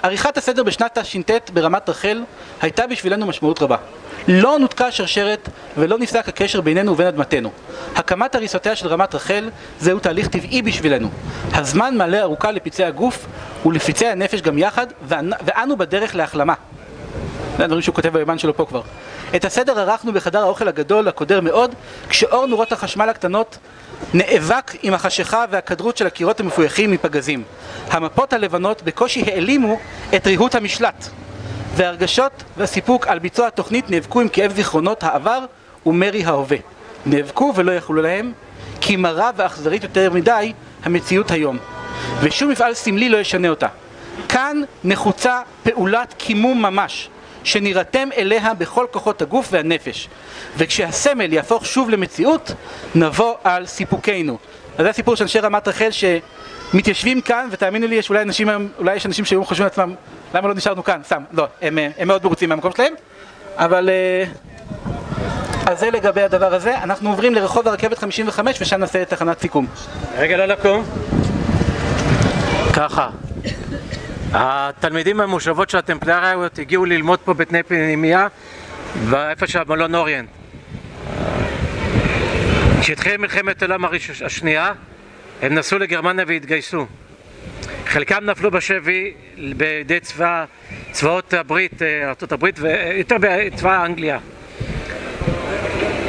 עריכת הסדר בשנת תש"ט ברמת רחל הייתה בשבילנו משמעות רבה. לא נותקה השרשרת ולא נפסק הקשר בינינו ובין אדמתנו. הקמת הריסותיה של רמת רחל זהו תהליך טבעי בשבילנו. הזמן מעלה ארוכה לפצעי הגוף ולפצעי הנפש גם יחד, ואנ- ואנו בדרך להחלמה. זה הדברים שהוא כותב ביומן שלו פה כבר. את הסדר ערכנו בחדר האוכל הגדול, הקודר מאוד, כשאור נורות החשמל הקטנות נאבק עם החשיכה והכדרות של הקירות המפויחים מפגזים. המפות הלבנות בקושי העלימו את ריהוט המשלט, והרגשות והסיפוק על ביצוע התוכנית נאבקו עם כאב זיכרונות העבר ומרי ההווה. נאבקו ולא יכלו להם, כי מרה ואכזרית יותר מדי המציאות היום. ושום מפעל סמלי לא ישנה אותה. כאן נחוצה פעולת קימום ממש, שנירתם אליה בכל כוחות הגוף והנפש. וכשהסמל יהפוך שוב למציאות, נבוא על סיפוקנו. אז זה הסיפור של אנשי רמת רחל שמתיישבים כאן, ותאמינו לי, יש אולי אנשים היום, אולי יש אנשים שהיו חושבים לעצמם, למה לא נשארנו כאן? סתם, לא, הם, אה, הם מאוד מרוצים מהמקום שלהם, אבל... אה, אז זה לגבי הדבר הזה. אנחנו עוברים לרחוב הרכבת 55 ושם נעשה את תחנת סיכום. רגע, לא לקום. ככה. התלמידים מהמושבות של הטמפלריות הגיעו ללמוד פה בתנאי פנימייה באיפה שהמלון אוריינט. כשהתחילה מלחמת העולם הראש- השנייה, הם נסעו לגרמניה והתגייסו. חלקם נפלו בשבי בידי צבא, צבאות הברית, אה, הברית ויותר בצבא אנגליה.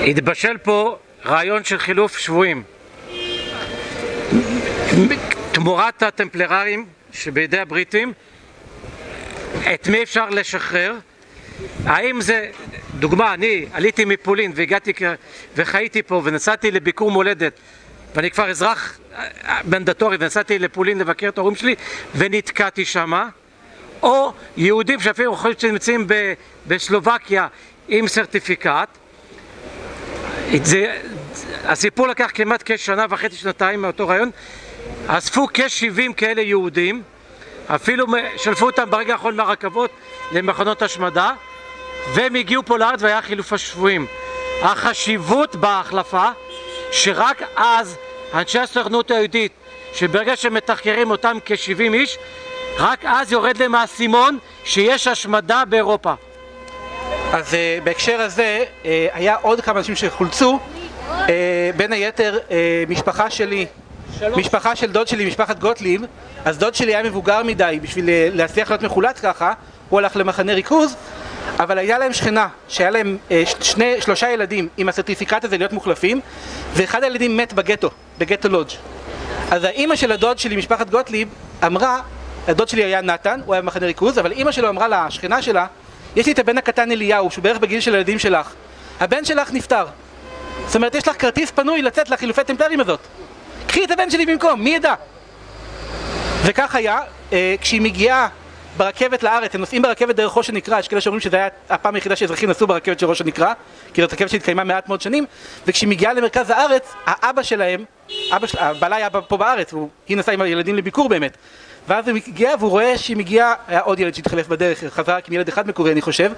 התבשל פה רעיון של חילוף שבויים. תמורת הטמפלררים שבידי הבריטים, את מי אפשר לשחרר? האם זה, דוגמה, אני עליתי מפולין והגעתי וחייתי פה ונסעתי לביקור מולדת ואני כבר אזרח מנדטורי ונסעתי לפולין לבקר את ההורים שלי ונתקעתי שמה. או יהודים שאפילו יכול להיות שנמצאים בסלובקיה עם סרטיפיקט. זה, הסיפור לקח כמעט כשנה וחצי, שנתיים מאותו רעיון. אספו כ-70 כאלה יהודים אפילו שלפו אותם ברגע האחרון מהרכבות למכונות השמדה והם הגיעו פה לארץ והיה חילוף השבויים. החשיבות בהחלפה שרק אז אנשי הסוכנות היהודית שברגע שמתחקרים אותם כ-70 איש רק אז יורד להם האסימון שיש השמדה באירופה. אז uh, בהקשר הזה uh, היה עוד כמה אנשים שחולצו, uh, בין היתר uh, משפחה שלי, שלוש. משפחה של דוד שלי, משפחת גוטליב, אז דוד שלי היה מבוגר מדי בשביל uh, להצליח להיות מחולץ ככה, הוא הלך למחנה ריכוז, אבל היה להם שכנה שהיה להם uh, שני, שלושה ילדים עם הסרטיפיקט הזה להיות מוחלפים, ואחד הילדים מת בגטו, בגטו לודג'. אז האימא של הדוד שלי, משפחת גוטליב, אמרה, הדוד שלי היה נתן, הוא היה במחנה ריכוז, אבל אימא שלו אמרה לשכנה שלה, יש לי את הבן הקטן אליהו, שהוא בערך בגיל של הילדים שלך. הבן שלך נפטר. זאת אומרת, יש לך כרטיס פנוי לצאת לחילופי טמפלרים הזאת. קחי את הבן שלי במקום, מי ידע? וכך היה, אה, כשהיא מגיעה ברכבת לארץ, הם נוסעים ברכבת דרך ראש הנקרה, יש כאלה שאומרים שזו הייתה הפעם היחידה שאזרחים נסעו ברכבת של ראש הנקרה, כי זאת רכבת שהתקיימה מעט מאוד שנים, וכשהיא מגיעה למרכז הארץ, האבא שלהם, אבא של, בעלה היה פה בארץ, היא נסעה עם הילדים לביקור באמת, ואז הוא מגיע והוא רואה שהיא מגיעה, היה עוד ילד שהתחלף בדרך, חזר רק עם ילד אחד מקורי אני חושב,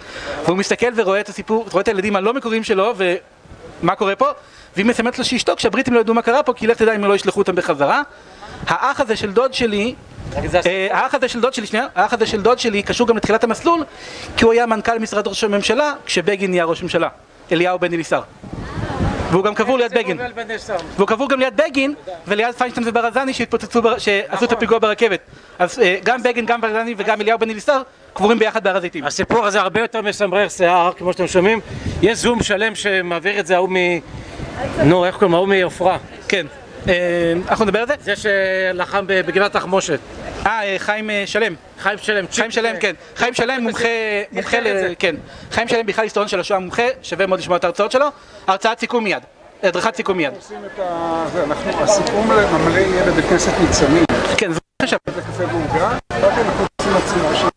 והוא מסתכל ורואה את הסיפור, רואה את הילדים הלא מקוריים שלו, ומה קורה פה, והיא מסמנת לו שישתוק, שהבריטים לא ידעו מה קרה פה, כי לך תדע אם לא ישלחו אותם בחזרה. האח הזה של דוד שלי, האח הזה של דוד שלי, שנייה, האח הזה של דוד שלי קשור גם לתחילת המסלול, כי הוא היה מנכ"ל משרד ראש הממשלה כשבגין נהיה ראש ממשלה, אליהו בן אליסר. והוא גם קבור ליד בגין. והוא קבור גם ליד בגין וליד פיינשטיין וברזני שהתפוצצו, שעשו את הפיגוע ברכבת. אז אה, גם בגין, גם ברזני וגם אליהו בן אליסר קבורים ביחד בהר הזיתים. הסיפור הזה הרבה יותר מסמרר שיער, כמו שאתם שומעים. יש זום שלם שמעביר את זה, ההוא מ... נו, איך קוראים? ההוא מעופרה. כן. אה, אנחנו נדבר על זה? זה שלחם בגבעת תחמושת. אה, חיים אה, שלם. חיים שלם. חיים שלם, כן. חיים שלם מומחה, מומחה, ל- כן. חיים שלם בכלל היסטוריון של השואה מומחה, שווה מאוד לשמוע את ההרצאות שלו. הרצאת סיכום מיד. הדרכת סיכום מיד. עושים את ה... זה, אנחנו, הסיכום לממלא יהיה בבית כנסת ניצנים. כן, זה עכשיו. זה קפה רק אנחנו עושים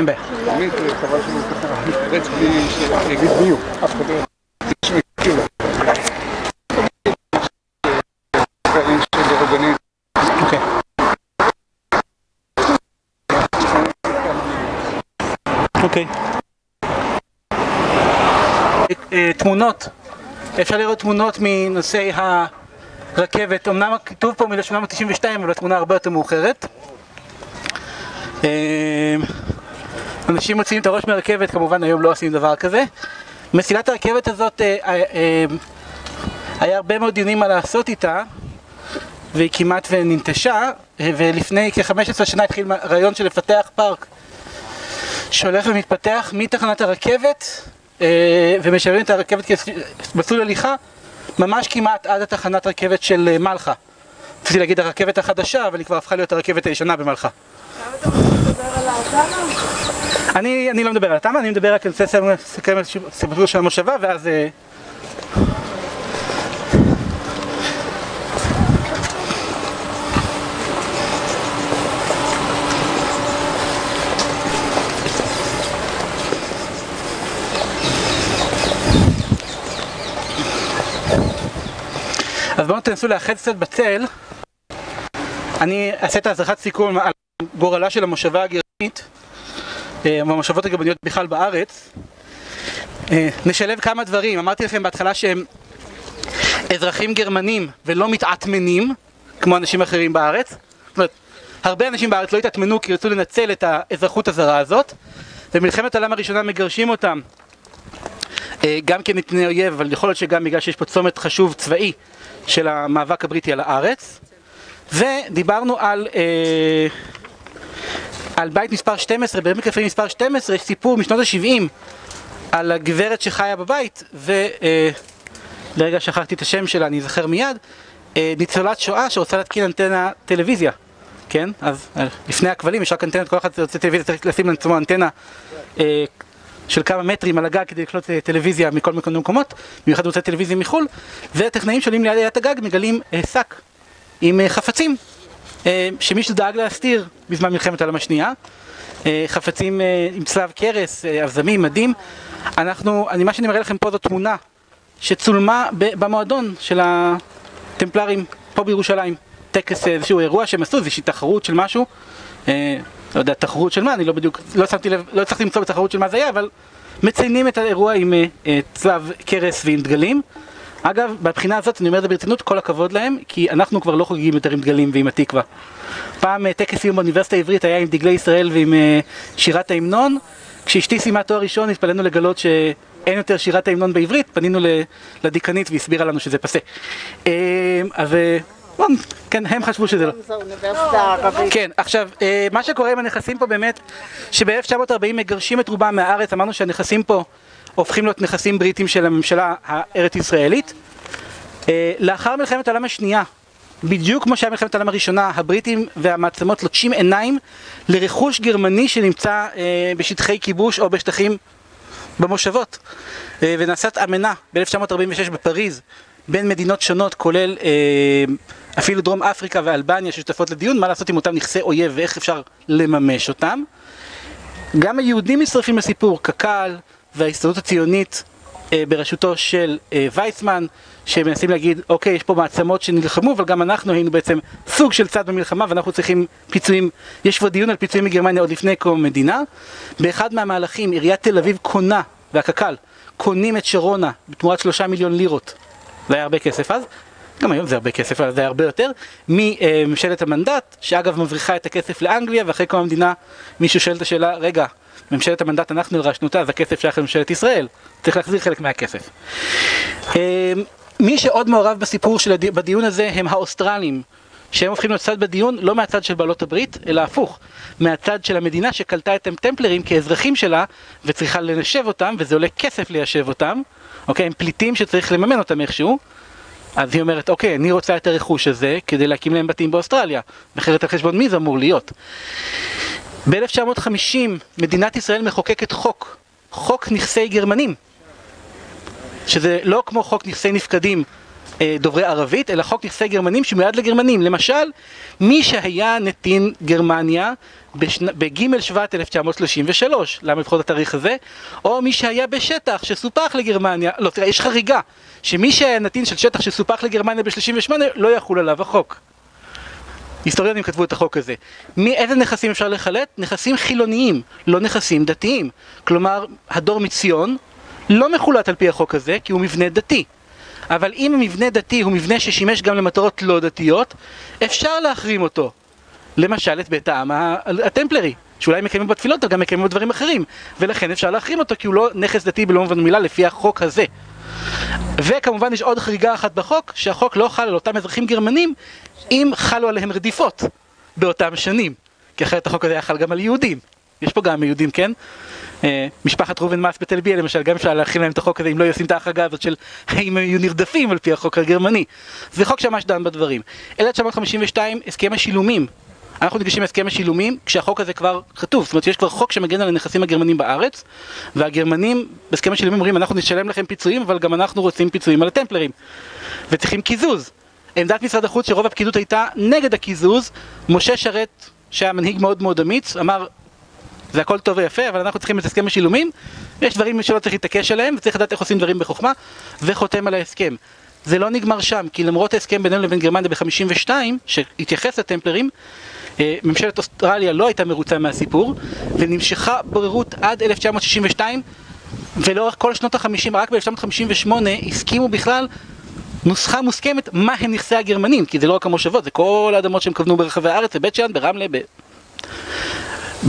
אין בעיה. אוקיי. אה, תמונות, אפשר לראות תמונות מנושאי הרכבת, אמנם כתוב פה מ-1892 אבל התמונה הרבה יותר מאוחרת. אנשים מוציאים את הראש מהרכבת, כמובן היום לא עושים דבר כזה. מסילת הרכבת הזאת, אה, אה, אה, היה הרבה מאוד דיונים מה לעשות איתה, והיא כמעט וננטשה, אה, ולפני כ-15 שנה התחיל רעיון של לפתח פארק שהולך ומתפתח מתחנת הרכבת אה, ומשלבים את הרכבת כמסלול הליכה ממש כמעט עד התחנת רכבת של אה, מלחה. רציתי להגיד הרכבת החדשה, אבל היא כבר הפכה להיות הרכבת הישנה במלחה. אני, אני לא מדבר על התמ"א, אני מדבר רק על סיפור של המושבה ואז... אה, אז בואו תנסו לאחד קצת בצל. אני אעשה את ההזרחת סיכום על גורלה של המושבה הגרמנית אה, והמושבות הגרמניות בכלל בארץ. אה, נשלב כמה דברים, אמרתי לכם בהתחלה שהם אזרחים גרמנים ולא מתעתמנים כמו אנשים אחרים בארץ. זאת אומרת, הרבה אנשים בארץ לא התעתמנו כי רצו לנצל את האזרחות הזרה הזאת. במלחמת העולם הראשונה מגרשים אותם אה, גם כנתני אויב, אבל יכול להיות שגם בגלל שיש פה צומת חשוב צבאי של המאבק הבריטי על הארץ. ודיברנו על, אה, על בית מספר 12, בעמק רפאים מספר 12, יש סיפור משנות ה-70 על הגברת שחיה בבית, ולרגע שכחתי את השם שלה, אני אזכר מיד, אה, ניצולת שואה שרוצה להתקין אנטנה טלוויזיה כן? אז אה, לפני הכבלים יש רק אנטנות, כל אחד רוצה טלוויזיה צריך לשים לעצמו אנטנה אה, של כמה מטרים על הגג כדי לקלוט אה, טלוויזיה מכל מיני מקומות, במיוחד רוצה טלוויזיה מחו"ל, והטכנאים שעולים ליד הגג מגלים אה, שק עם אה, חפצים אה, שמישהו דאג להסתיר בזמן מלחמת העולם השנייה, אה, חפצים אה, עם צלב קרס, אה, אבזמים, מדים. אנחנו, אני, מה שאני מראה לכם פה זו תמונה שצולמה במועדון של הטמפלרים פה בירושלים. טקס, אה, איזשהו אירוע שהם עשו, איזושהי תחרות של משהו. אה, לא יודע, תחרות של מה, אני לא בדיוק, לא שמתי לב, לא הצלחתי למצוא בתחרות של מה זה היה, אבל מציינים את האירוע עם אה, אה, צלב קרס ועם דגלים. אגב, מהבחינה הזאת, אני אומר את זה ברצינות, כל הכבוד להם, כי אנחנו כבר לא חוגגים יותר עם דגלים ועם התקווה. פעם אה, טקס סיום באוניברסיטה העברית היה עם דגלי ישראל ועם אה, שירת ההמנון. כשאשתי סיימה תואר ראשון התפלאנו לגלות שאין יותר שירת ההמנון בעברית, פנינו לדיקנית והסבירה לנו שזה פסה. אה, אז כן, הם חשבו שזה לא. זו. כן, עכשיו, מה שקורה עם הנכסים פה באמת, שב-1940 מגרשים את רובם מהארץ, אמרנו שהנכסים פה הופכים להיות נכסים בריטים של הממשלה הארץ ישראלית. אה, לאחר מלחמת העולם השנייה, בדיוק כמו שהיה מלחמת העולם הראשונה, הבריטים והמעצמות לוטשים עיניים לרכוש גרמני שנמצא אה, בשטחי כיבוש או בשטחים במושבות. אה, ונעשית אמנה ב-1946 בפריז בין מדינות שונות, כולל אפילו דרום אפריקה ואלבניה ששותפות לדיון, מה לעשות עם אותם נכסי אויב ואיך אפשר לממש אותם. גם היהודים מצטרפים לסיפור, קק"ל וההסתדרות הציונית אה, בראשותו של אה, ויצמן, שמנסים להגיד, אוקיי, יש פה מעצמות שנלחמו, אבל גם אנחנו היינו בעצם סוג של צד במלחמה ואנחנו צריכים פיצויים, יש כבר דיון על פיצויים מגרמניה עוד לפני קום המדינה. באחד מהמהלכים עיריית תל אביב קונה, והקק"ל, קונים את שרונה בתמורת שלושה מיליון לירות. זה היה הרבה כסף אז. גם היום זה הרבה כסף, אבל זה הרבה יותר, מממשלת המנדט, שאגב מבריחה את הכסף לאנגליה, ואחרי קום המדינה מישהו שואל את השאלה, רגע, ממשלת המנדט אנחנו ירשנו אותה, אז הכסף שייך לממשלת ישראל, צריך להחזיר חלק מהכסף. אה, מי שעוד מעורב בסיפור של הדי... בדיון הזה הם האוסטרלים, שהם הופכים להיות צד בדיון לא מהצד של בעלות הברית, אלא הפוך, מהצד של המדינה שקלטה את הטמפלרים כאזרחים שלה וצריכה לנשב אותם, וזה עולה כסף ליישב אותם, אוקיי, הם פליטים שצריך לממן אותם איכשהו, אז היא אומרת, אוקיי, אני רוצה את הרכוש הזה כדי להקים להם בתים באוסטרליה, אחרת על חשבון מי זה אמור להיות? ב-1950 מדינת ישראל מחוקקת חוק, חוק נכסי גרמנים, שזה לא כמו חוק נכסי נפקדים אה, דוברי ערבית, אלא חוק נכסי גרמנים שמיועד לגרמנים. למשל, מי שהיה נתין גרמניה בשנ... בג' שבט 1933, למה לבחור את התאריך הזה? או מי שהיה בשטח שסופח לגרמניה, לא, תראה, יש חריגה, שמי שהיה נתין של שטח שסופח לגרמניה ב-38 לא יחול עליו החוק. היסטוריונים כתבו את החוק הזה. מאיזה נכסים אפשר לחלט? נכסים חילוניים, לא נכסים דתיים. כלומר, הדור מציון לא מחולט על פי החוק הזה, כי הוא מבנה דתי. אבל אם המבנה דתי הוא מבנה ששימש גם למטרות לא דתיות, אפשר להחרים אותו. למשל את בית העם הטמפלרי, שאולי מקיימים בו תפילות, אבל גם מקיימים בו דברים אחרים. ולכן אפשר להחרים אותו, כי הוא לא נכס דתי במלוא מובן המילה לפי החוק הזה. וכמובן יש עוד חריגה אחת בחוק, שהחוק לא חל על אותם אזרחים גרמנים אם חלו עליהם רדיפות באותם שנים. כי אחרת החוק הזה היה חל גם על יהודים. יש פה גם יהודים, כן? אה, משפחת ראובן מאס בתל בייה למשל, גם אפשר להכין להם את החוק הזה אם לא ישים את ההחרגה הזאת של האם הם יהיו נרדפים על פי החוק הגרמני. זה חוק שממש דן בדברים. 1952, הסכם השילומים. אנחנו ניגשים להסכם השילומים כשהחוק הזה כבר כתוב, זאת אומרת יש כבר חוק שמגן על הנכסים הגרמנים בארץ והגרמנים בהסכם השילומים אומרים אנחנו נשלם לכם פיצויים אבל גם אנחנו רוצים פיצויים על הטמפלרים וצריכים קיזוז. עמדת משרד החוץ שרוב הפקידות הייתה נגד הקיזוז, משה שרת שהיה מנהיג מאוד מאוד אמיץ אמר זה הכל טוב ויפה, אבל אנחנו צריכים את הסכם השילומים, יש דברים שלא צריך להתעקש עליהם, וצריך לדעת איך עושים דברים בחוכמה, וחותם על ההסכם. זה לא נגמר שם, כי למרות ההסכם בינינו לבין גרמניה ב-52, שהתייחס לטמפלרים, ממשלת אוסטרליה לא הייתה מרוצה מהסיפור, ונמשכה בוררות עד 1962, ולאורך כל שנות ה-50, רק ב-1958, הסכימו בכלל נוסחה מוסכמת מה הם נכסי הגרמנים, כי זה לא רק המושבות, זה כל האדמות שהם כוונו ברחבי הארץ, בבית שאן, ברמלה, ב...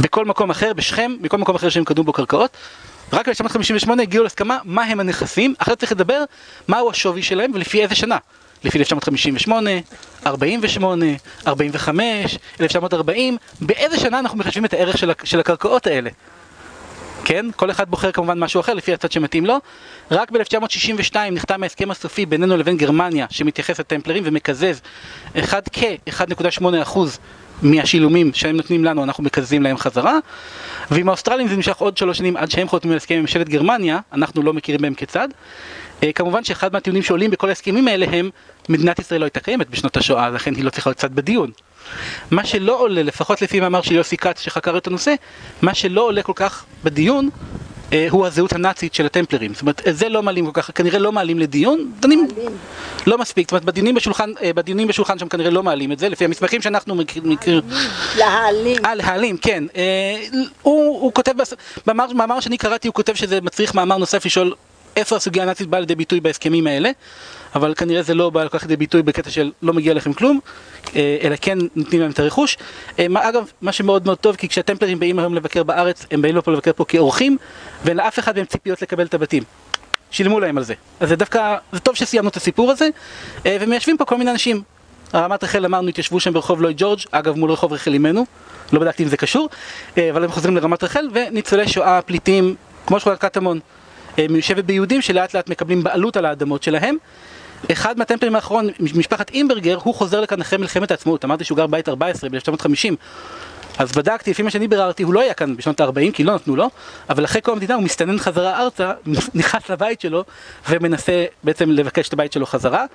בכל מקום אחר, בשכם, בכל מקום אחר שהם קנו בו קרקעות. רק ב-1958 הגיעו להסכמה מה הם הנכסים, זה צריך לדבר מהו השווי שלהם ולפי איזה שנה. לפי 1958, 48, 45, 1940, באיזה שנה אנחנו מחשבים את הערך של, של הקרקעות האלה. כן? כל אחד בוחר כמובן משהו אחר לפי הצד שמתאים לו. רק ב-1962 נחתם ההסכם הסופי בינינו לבין גרמניה שמתייחס לטמפלרים ומקזז אחד כ-1.8% מהשילומים שהם נותנים לנו אנחנו מקזזים להם חזרה ועם האוסטרלים זה נמשך עוד שלוש שנים עד שהם חותמים על הסכם עם ממשלת גרמניה, אנחנו לא מכירים בהם כצד. אה, כמובן שאחד מהטיעונים שעולים בכל ההסכמים האלה הם מדינת ישראל לא הייתה קיימת בשנות השואה, לכן היא לא צריכה להיות צד בדיון. מה שלא עולה, לפחות לפי מאמר של יוסי כץ שחקר את הנושא, מה שלא עולה כל כך בדיון אה, הוא הזהות הנאצית של הטמפלרים. זאת אומרת, זה לא מעלים כל כך, כנראה לא מעלים לדיון, דנים, לא מספיק, זאת אומרת, בדיונים בשולחן, אה, בדיונים בשולחן שם כנראה לא מעלים את זה, לפי המסמכים שאנחנו מכירים. להעלים. אה, להעלים, כן. אה, הוא, הוא כותב, במאמר שאני קראתי הוא כותב שזה מצריך מאמר נוסף לשאול איפה הסוגיה הנאצית באה לידי ביטוי בהסכמים האלה, אבל כנראה זה לא בא כל לידי ביטוי בקטע של לא מגיע לכם כלום, אה, אלא כן נותנים להם את הרכוש. אה, אגב, מה שמאוד מאוד טוב, כי כשהטמפלרים באים היום לבקר בארץ, הם באים לפה לבקר פה כאורחים, ואין לאף אחד מהם ציפיות לקבל את הבתים. שילמו להם על זה. אז זה דווקא, זה טוב שסיימנו את הסיפור הזה, אה, ומיישבים פה כל מיני אנשים. רמת רחל אמרנו התיישבו שם ברחוב לואי ג'ורג', אגב מול רחוב רחל אימנו, לא בדקתי אם זה קשור, אבל הם חוזרים לרמת רחל, וניצולי שואה, פליטים, כמו שכונת קטמון, מיושבת ביהודים שלאט לאט מקבלים בעלות על האדמות שלהם. אחד מהטמפלים האחרון, משפחת אימברגר, הוא חוזר לכאן אחרי מלחמת העצמאות, אמרתי שהוא גר בית 14 ב-1950 אז בדקתי, לפי מה שאני ביררתי, הוא לא היה כאן בשנות ה-40 כי לא נתנו לו, אבל אחרי קום המדינה הוא מסתנן חזרה ארצה, נכנס לבית שלו ומנסה בעצם לבקש את הבית שלו חזרה.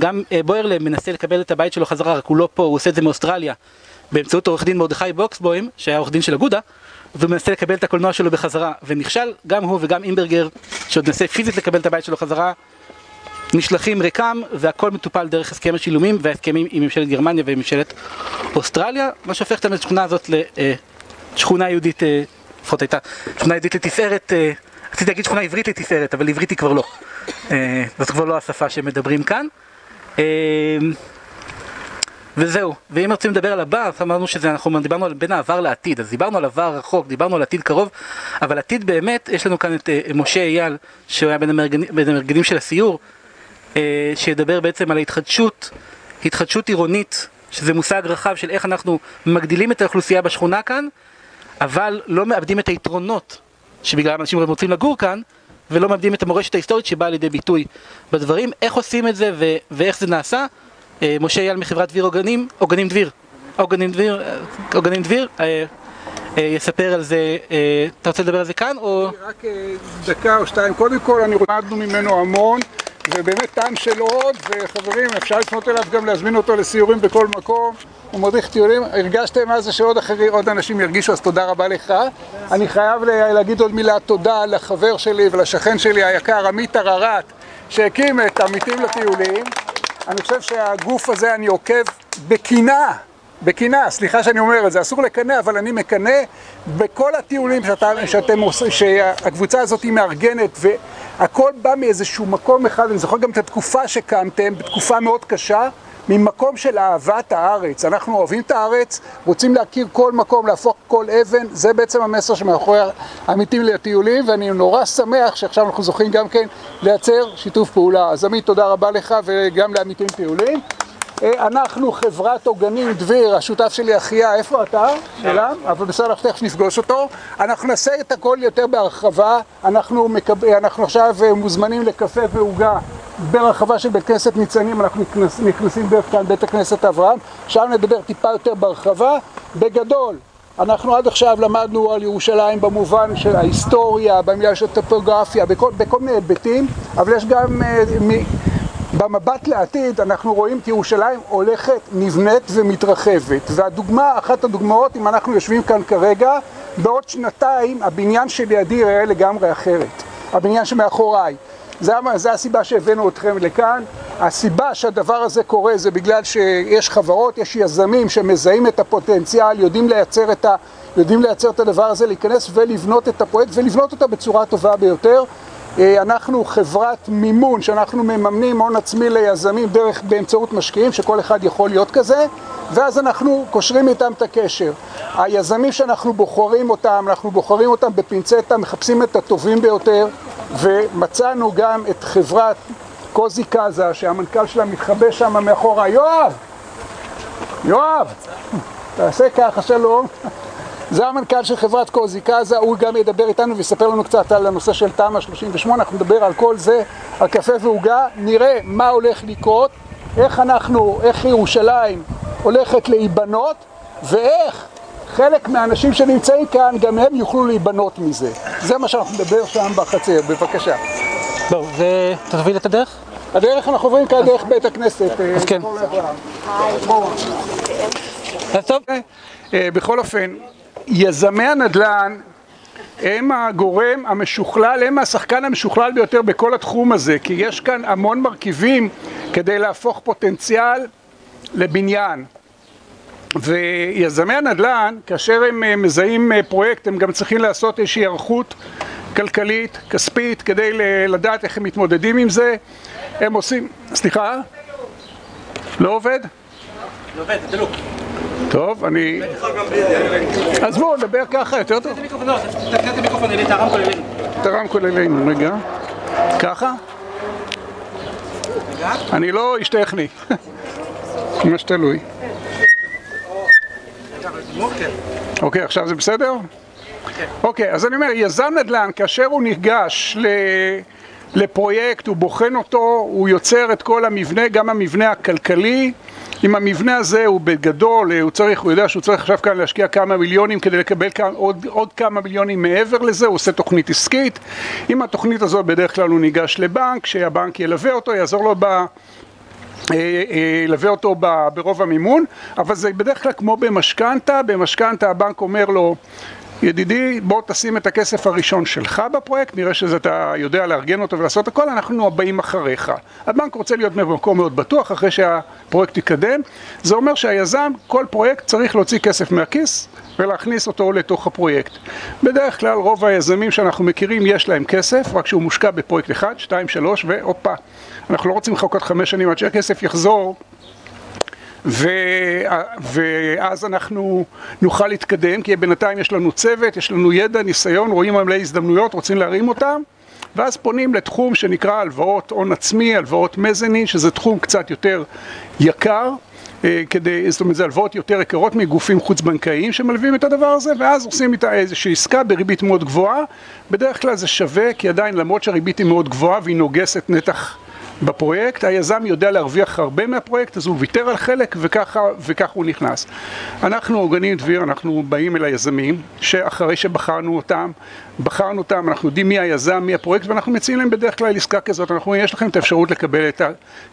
גם אה, בוירלה מנסה לקבל את הבית שלו חזרה, רק הוא לא פה, הוא עושה את זה מאוסטרליה, באמצעות עורך דין מרדכי בוקסבוים, שהיה עורך דין של אגודה, והוא מנסה לקבל את הקולנוע שלו בחזרה, ונכשל, גם הוא וגם אימברגר, שעוד מנסה פיזית לקבל את הבית שלו חזרה, נשלחים ריקם והכל מטופל דרך הסכם השילומים וההסכמים עם ממשלת גרמניה וממשלת אוסטרליה, מה שהופך את השכונה הזאת לשכונה יהודית, אה, לפחות הייתה שכונה יהודית לתפארת, אה, רציתי להגיד שכונה עברית לתפארת, אבל עברית היא כבר לא. אה, זאת כבר לא השפה שמדברים כאן. וזהו, ואם רוצים לדבר על הבא, אז אמרנו שאנחנו דיברנו על בין העבר לעתיד, אז דיברנו על עבר רחוק, דיברנו על עתיד קרוב, אבל עתיד באמת, יש לנו כאן את אה, משה אייל, שהוא היה בין המארגנים, של הסיור, אה, שידבר בעצם על ההתחדשות, התחדשות עירונית, שזה מושג רחב של איך אנחנו מגדילים את האוכלוסייה בשכונה כאן, אבל לא מאבדים את היתרונות שבגלל אנשים רוצים לגור כאן, ולא מאבדים את המורשת ההיסטורית שבאה לידי ביטוי בדברים, איך עושים את זה ו- ואיך זה נעשה. אה, משה אייל מחברת דביר עוגנים, עוגנים דביר, עוגנים דביר, אה, עוגנים דביר, אה, יספר על זה, אתה רוצה לדבר על זה כאן או... רק דקה או שתיים. קודם כל, אני למדנו ממנו המון, ובאמת טעם של עוד, וחברים, אפשר לפנות אליו גם להזמין אותו לסיורים בכל מקום. הוא מדריך טיולים. הרגשתם מה זה שעוד אחרים, עוד אנשים ירגישו, אז תודה רבה לך. אני חייב לה- להגיד עוד מילה תודה לחבר שלי ולשכן שלי היקר, עמית הררת, שהקים את עמיתים לטיולים. אני חושב שהגוף הזה, אני עוקב בקינה. בקינה, סליחה שאני אומר את זה, אסור לקנא, אבל אני מקנא בכל הטיולים שהקבוצה הזאת היא מארגנת, והכל בא מאיזשהו מקום אחד, אני זוכר גם את התקופה שקמתם, בתקופה מאוד קשה, ממקום של אהבת הארץ. אנחנו אוהבים את הארץ, רוצים להכיר כל מקום, להפוך כל אבן, זה בעצם המסר שמאחורי עמיתים לטיולים, ואני נורא שמח שעכשיו אנחנו זוכים גם כן לייצר שיתוף פעולה. אז עמית, תודה רבה לך וגם לעמיתים טיולים. אה, אנחנו חברת עוגנים דביר, השותף שלי אחיה, איפה אתה? שלם? אבל בסדר, תכף נפגוש אותו. אנחנו נעשה את הכל יותר בהרחבה, אנחנו, מקב... אנחנו עכשיו אה, מוזמנים לקפה ועוגה ברחבה של בית כנסת ניצנים, אנחנו נכנס... נכנסים דרך כאן בית הכנסת אברהם, שם נדבר טיפה יותר בהרחבה. בגדול, אנחנו עד עכשיו למדנו על ירושלים במובן של ההיסטוריה, במילה של טופוגרפיה, בכל, בכל מיני היבטים, אבל יש גם... אה, מ... במבט לעתיד אנחנו רואים את ירושלים הולכת, נבנית ומתרחבת והדוגמה, אחת הדוגמאות, אם אנחנו יושבים כאן כרגע, בעוד שנתיים הבניין שלידי יראה לגמרי אחרת, הבניין שמאחוריי. זה הסיבה שהבאנו אתכם לכאן. הסיבה שהדבר הזה קורה זה בגלל שיש חברות, יש יזמים שמזהים את הפוטנציאל, יודעים לייצר את, ה, יודעים לייצר את הדבר הזה, להיכנס ולבנות את הפרויקט ולבנות אותה בצורה הטובה ביותר. אנחנו חברת מימון שאנחנו מממנים הון עצמי ליזמים דרך באמצעות משקיעים שכל אחד יכול להיות כזה ואז אנחנו קושרים איתם את הקשר. היזמים שאנחנו בוחרים אותם, אנחנו בוחרים אותם בפינצטה, מחפשים את הטובים ביותר ומצאנו גם את חברת קוזי קאזה שהמנכ"ל שלה מתחבא שם מאחורה יואב! יואב! תעשה ככה שלום זה המנכ"ל של חברת קוזי קאזה, הוא גם ידבר איתנו ויספר לנו קצת על הנושא של תמ"א 38, אנחנו נדבר על כל זה, על קפה ועוגה, נראה מה הולך לקרות, איך אנחנו, איך ירושלים הולכת להיבנות, ואיך חלק מהאנשים שנמצאים כאן, גם הם יוכלו להיבנות מזה. זה מה שאנחנו נדבר שם בחצר, בבקשה. טוב, ותוביל את הדרך? הדרך אנחנו עוברים כאן דרך בית הכנסת. אה, אז כן. אז טוב. אה, בכל אופן, יזמי הנדל"ן הם הגורם המשוכלל, הם השחקן המשוכלל ביותר בכל התחום הזה, כי יש כאן המון מרכיבים כדי להפוך פוטנציאל לבניין. ויזמי הנדל"ן, כאשר הם אה, מזהים אה, פרויקט, הם גם צריכים לעשות איזושהי היערכות כלכלית, כספית, כדי לדעת איך הם מתמודדים עם זה. הם עושים... סליחה? לא עובד? זה עובד, זה דלוק. טוב, אני... אז בואו נדבר ככה, יותר טוב. את הרמקול אלינו, רגע. ככה? אני לא איש טכני. מה שתלוי. אוקיי, עכשיו זה בסדר? אוקיי, אז אני אומר, יזם נדל"ן, כאשר הוא ניגש ל... לפרויקט, הוא בוחן אותו, הוא יוצר את כל המבנה, גם המבנה הכלכלי. אם המבנה הזה הוא בגדול, הוא צריך, הוא יודע שהוא צריך עכשיו כאן להשקיע כמה מיליונים כדי לקבל כאן עוד, עוד כמה מיליונים מעבר לזה, הוא עושה תוכנית עסקית. עם התוכנית הזאת בדרך כלל הוא ניגש לבנק, שהבנק ילווה אותו, יעזור לו ב... ילווה אותו ברוב המימון, אבל זה בדרך כלל כמו במשכנתה, במשכנתה הבנק אומר לו ידידי, בוא תשים את הכסף הראשון שלך בפרויקט, נראה שאתה יודע לארגן אותו ולעשות הכל, אנחנו הבאים אחריך. הבנק רוצה להיות במקום מאוד בטוח אחרי שהפרויקט יקדם. זה אומר שהיזם, כל פרויקט צריך להוציא כסף מהכיס ולהכניס אותו לתוך הפרויקט. בדרך כלל רוב היזמים שאנחנו מכירים יש להם כסף, רק שהוא מושקע בפרויקט אחד, שתיים, שלוש, והופה. אנחנו לא רוצים לחכות חמש שנים עד שהכסף יחזור ו... ואז אנחנו נוכל להתקדם, כי בינתיים יש לנו צוות, יש לנו ידע, ניסיון, רואים מלא הזדמנויות, רוצים להרים אותם, ואז פונים לתחום שנקרא הלוואות הון עצמי, הלוואות מזנין, שזה תחום קצת יותר יקר. אה, כדי, זאת אומרת זה הלוואות יותר יקרות מגופים חוץ בנקאיים שמלווים את הדבר הזה ואז עושים איתה איזושהי עסקה בריבית מאוד גבוהה בדרך כלל זה שווה כי עדיין למרות שהריבית היא מאוד גבוהה והיא נוגסת נתח בפרויקט, היזם יודע להרוויח הרבה מהפרויקט, אז הוא ויתר על חלק וככה, וככה הוא נכנס. אנחנו, עוגנים דביר, אנחנו באים אל היזמים, שאחרי שבחרנו אותם, בחרנו אותם, אנחנו יודעים מי היזם, מי הפרויקט, ואנחנו מציעים להם בדרך כלל עסקה כזאת, אנחנו אומרים, יש לכם את האפשרות לקבל את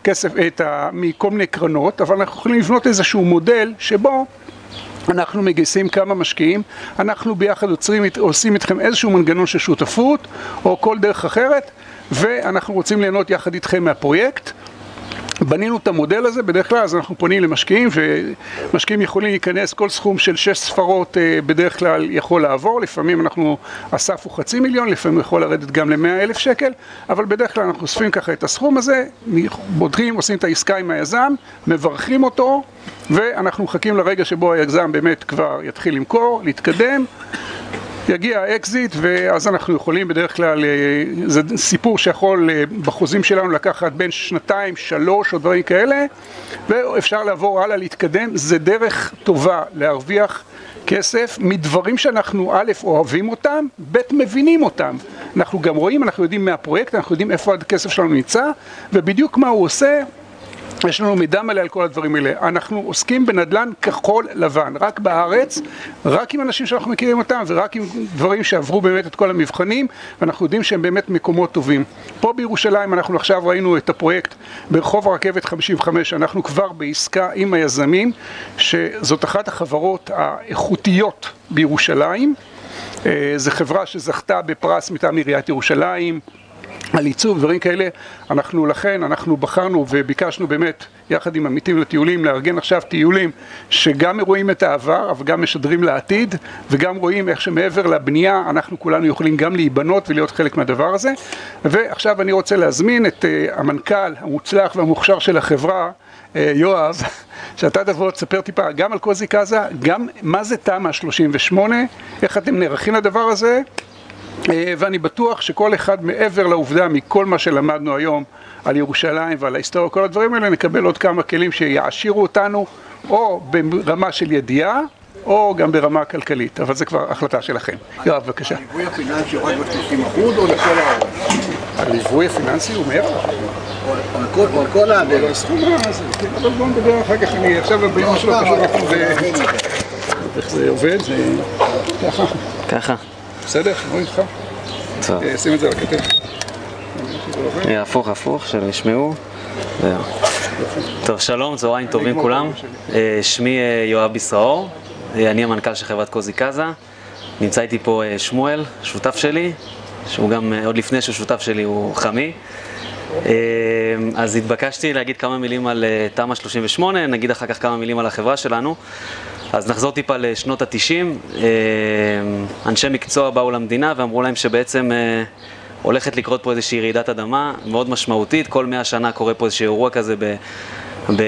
הכסף, את ה, מכל מיני קרנות, אבל אנחנו יכולים לבנות איזשהו מודל שבו אנחנו מגייסים כמה משקיעים, אנחנו ביחד עוצרים, עושים איתכם איזשהו מנגנון של שותפות או כל דרך אחרת ואנחנו רוצים ליהנות יחד איתכם מהפרויקט. בנינו את המודל הזה, בדרך כלל אז אנחנו פונים למשקיעים ומשקיעים יכולים להיכנס, כל סכום של שש ספרות אה, בדרך כלל יכול לעבור, לפעמים אנחנו, הסף הוא חצי מיליון, לפעמים הוא יכול לרדת גם למאה אלף שקל, אבל בדרך כלל אנחנו אוספים ככה את הסכום הזה, בודקים, עושים את העסקה עם היזם, מברכים אותו ואנחנו מחכים לרגע שבו היזם באמת כבר יתחיל למכור, להתקדם יגיע האקזיט ואז אנחנו יכולים בדרך כלל, אה, זה סיפור שיכול אה, בחוזים שלנו לקחת בין שנתיים, שלוש או דברים כאלה ואפשר לעבור הלאה, להתקדם, זה דרך טובה להרוויח כסף מדברים שאנחנו א', אוהבים אותם, ב', מבינים אותם. אנחנו גם רואים, אנחנו יודעים מהפרויקט, אנחנו יודעים איפה הכסף שלנו נמצא ובדיוק מה הוא עושה יש לנו מידע מלא על כל הדברים האלה. אנחנו עוסקים בנדל"ן כחול לבן, רק בארץ, רק עם אנשים שאנחנו מכירים אותם ורק עם דברים שעברו באמת את כל המבחנים ואנחנו יודעים שהם באמת מקומות טובים. פה בירושלים אנחנו עכשיו ראינו את הפרויקט ברחוב הרכבת 55, אנחנו כבר בעסקה עם היזמים, שזאת אחת החברות האיכותיות בירושלים. אה, זו חברה שזכתה בפרס מטעם עיריית ירושלים על עיצוב, דברים כאלה, אנחנו לכן, אנחנו בחרנו וביקשנו באמת, יחד עם עמיתים לטיולים, לארגן עכשיו טיולים שגם רואים את העבר, אבל גם משדרים לעתיד, וגם רואים איך שמעבר לבנייה, אנחנו כולנו יכולים גם להיבנות ולהיות חלק מהדבר הזה. ועכשיו אני רוצה להזמין את uh, המנכ"ל המוצלח והמוכשר של החברה, uh, יואב, שאתה תבוא תספר טיפה גם על קוזי קאזה, גם מה זה תמ"א 38, איך אתם נערכים לדבר הזה. אה, ואני בטוח שכל אחד מעבר לעובדה מכל מה שלמדנו היום על ירושלים ועל ההיסטוריה, כל הדברים האלה, נקבל עוד כמה כלים שיעשירו אותנו או ברמה של ידיעה או גם ברמה כלכלית, אבל זה כבר החלטה שלכם. יואב, בבקשה. הליווי הפיננסי יורד ב-30% או לכל העולם? הליווי הפיננסי הוא מעבר או על כל ה... סכום הזה, אבל בואו נדבר אחר כך, אני עכשיו ביום שלו קשור אפילו איך זה עובד, זה ככה, ככה. בסדר? רואים איתך? טוב. אה, שים את זה על הכתף. הפוך הפוך, שלא ישמעו. טוב, שלום, צהריים טובים כולם. אה, שמי אה, יואב ישראור, אני המנכ"ל של חברת קוזי קאזה. נמצא איתי פה שמואל, שותף שלי, שהוא גם, עוד לפני שהוא שותף שלי, הוא חמי. אז התבקשתי להגיד כמה מילים על תמ"א 38, נגיד אחר כך כמה מילים על החברה שלנו. אז נחזור טיפה לשנות התשעים. אנשי מקצוע באו למדינה ואמרו להם שבעצם אה, הולכת לקרות פה איזושהי רעידת אדמה מאוד משמעותית, כל מאה שנה קורה פה איזשהו אירוע כזה ב... ב...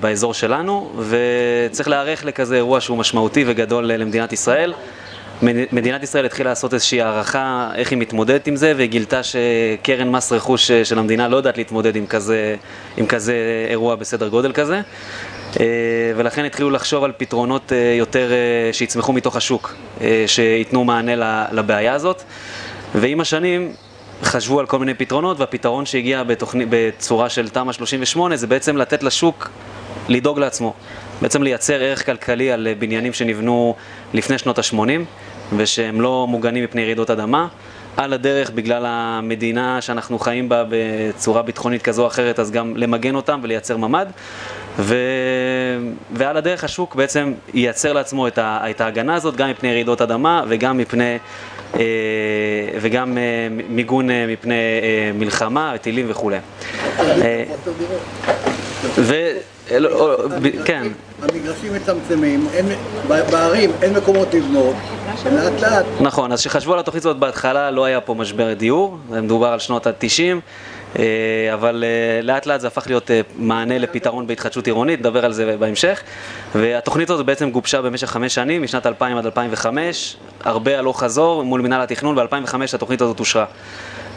באזור שלנו, וצריך להיערך לכזה אירוע שהוא משמעותי וגדול למדינת ישראל. מד- מדינת ישראל התחילה לעשות איזושהי הערכה איך היא מתמודדת עם זה, והיא גילתה שקרן מס רכוש אה, של המדינה לא יודעת להתמודד עם כזה, עם כזה אירוע בסדר גודל כזה. אה, ולכן התחילו לחשוב על פתרונות אה, יותר אה, שיצמחו מתוך השוק, שייתנו מענה לבעיה הזאת. ועם השנים חשבו על כל מיני פתרונות, והפתרון שהגיע בתוכני, בצורה של תמ"א 38 זה בעצם לתת לשוק לדאוג לעצמו. בעצם לייצר ערך כלכלי על בניינים שנבנו לפני שנות ה-80 ושהם לא מוגנים מפני רעידות אדמה. על הדרך, בגלל המדינה שאנחנו חיים בה בצורה ביטחונית כזו או אחרת, אז גם למגן אותם ולייצר ממ"ד. ו... ועל הדרך השוק בעצם ייצר לעצמו את, ה... את ההגנה הזאת גם מפני רעידות אדמה וגם מפני... אה, וגם אה, מיגון אה, מפני אה, מלחמה, טילים וכולי. אה, ו... לא, כן, המגרשים מצמצמים, בערים אין מקומות לבנות, לאט לאט. נכון, אז כשחשבו על התוכנית הזאת בהתחלה לא היה פה משבר דיור, מדובר על שנות ה-90, אבל אה, לאט לאט זה הפך להיות אה, מענה לפתרון בהתחדשות עירונית, נדבר על זה בהמשך. והתוכנית הזאת בעצם גובשה במשך חמש שנים, משנת 2000 עד 2005, הרבה הלוך חזור מול מינהל התכנון, ב-2005 התוכנית הזאת אושרה.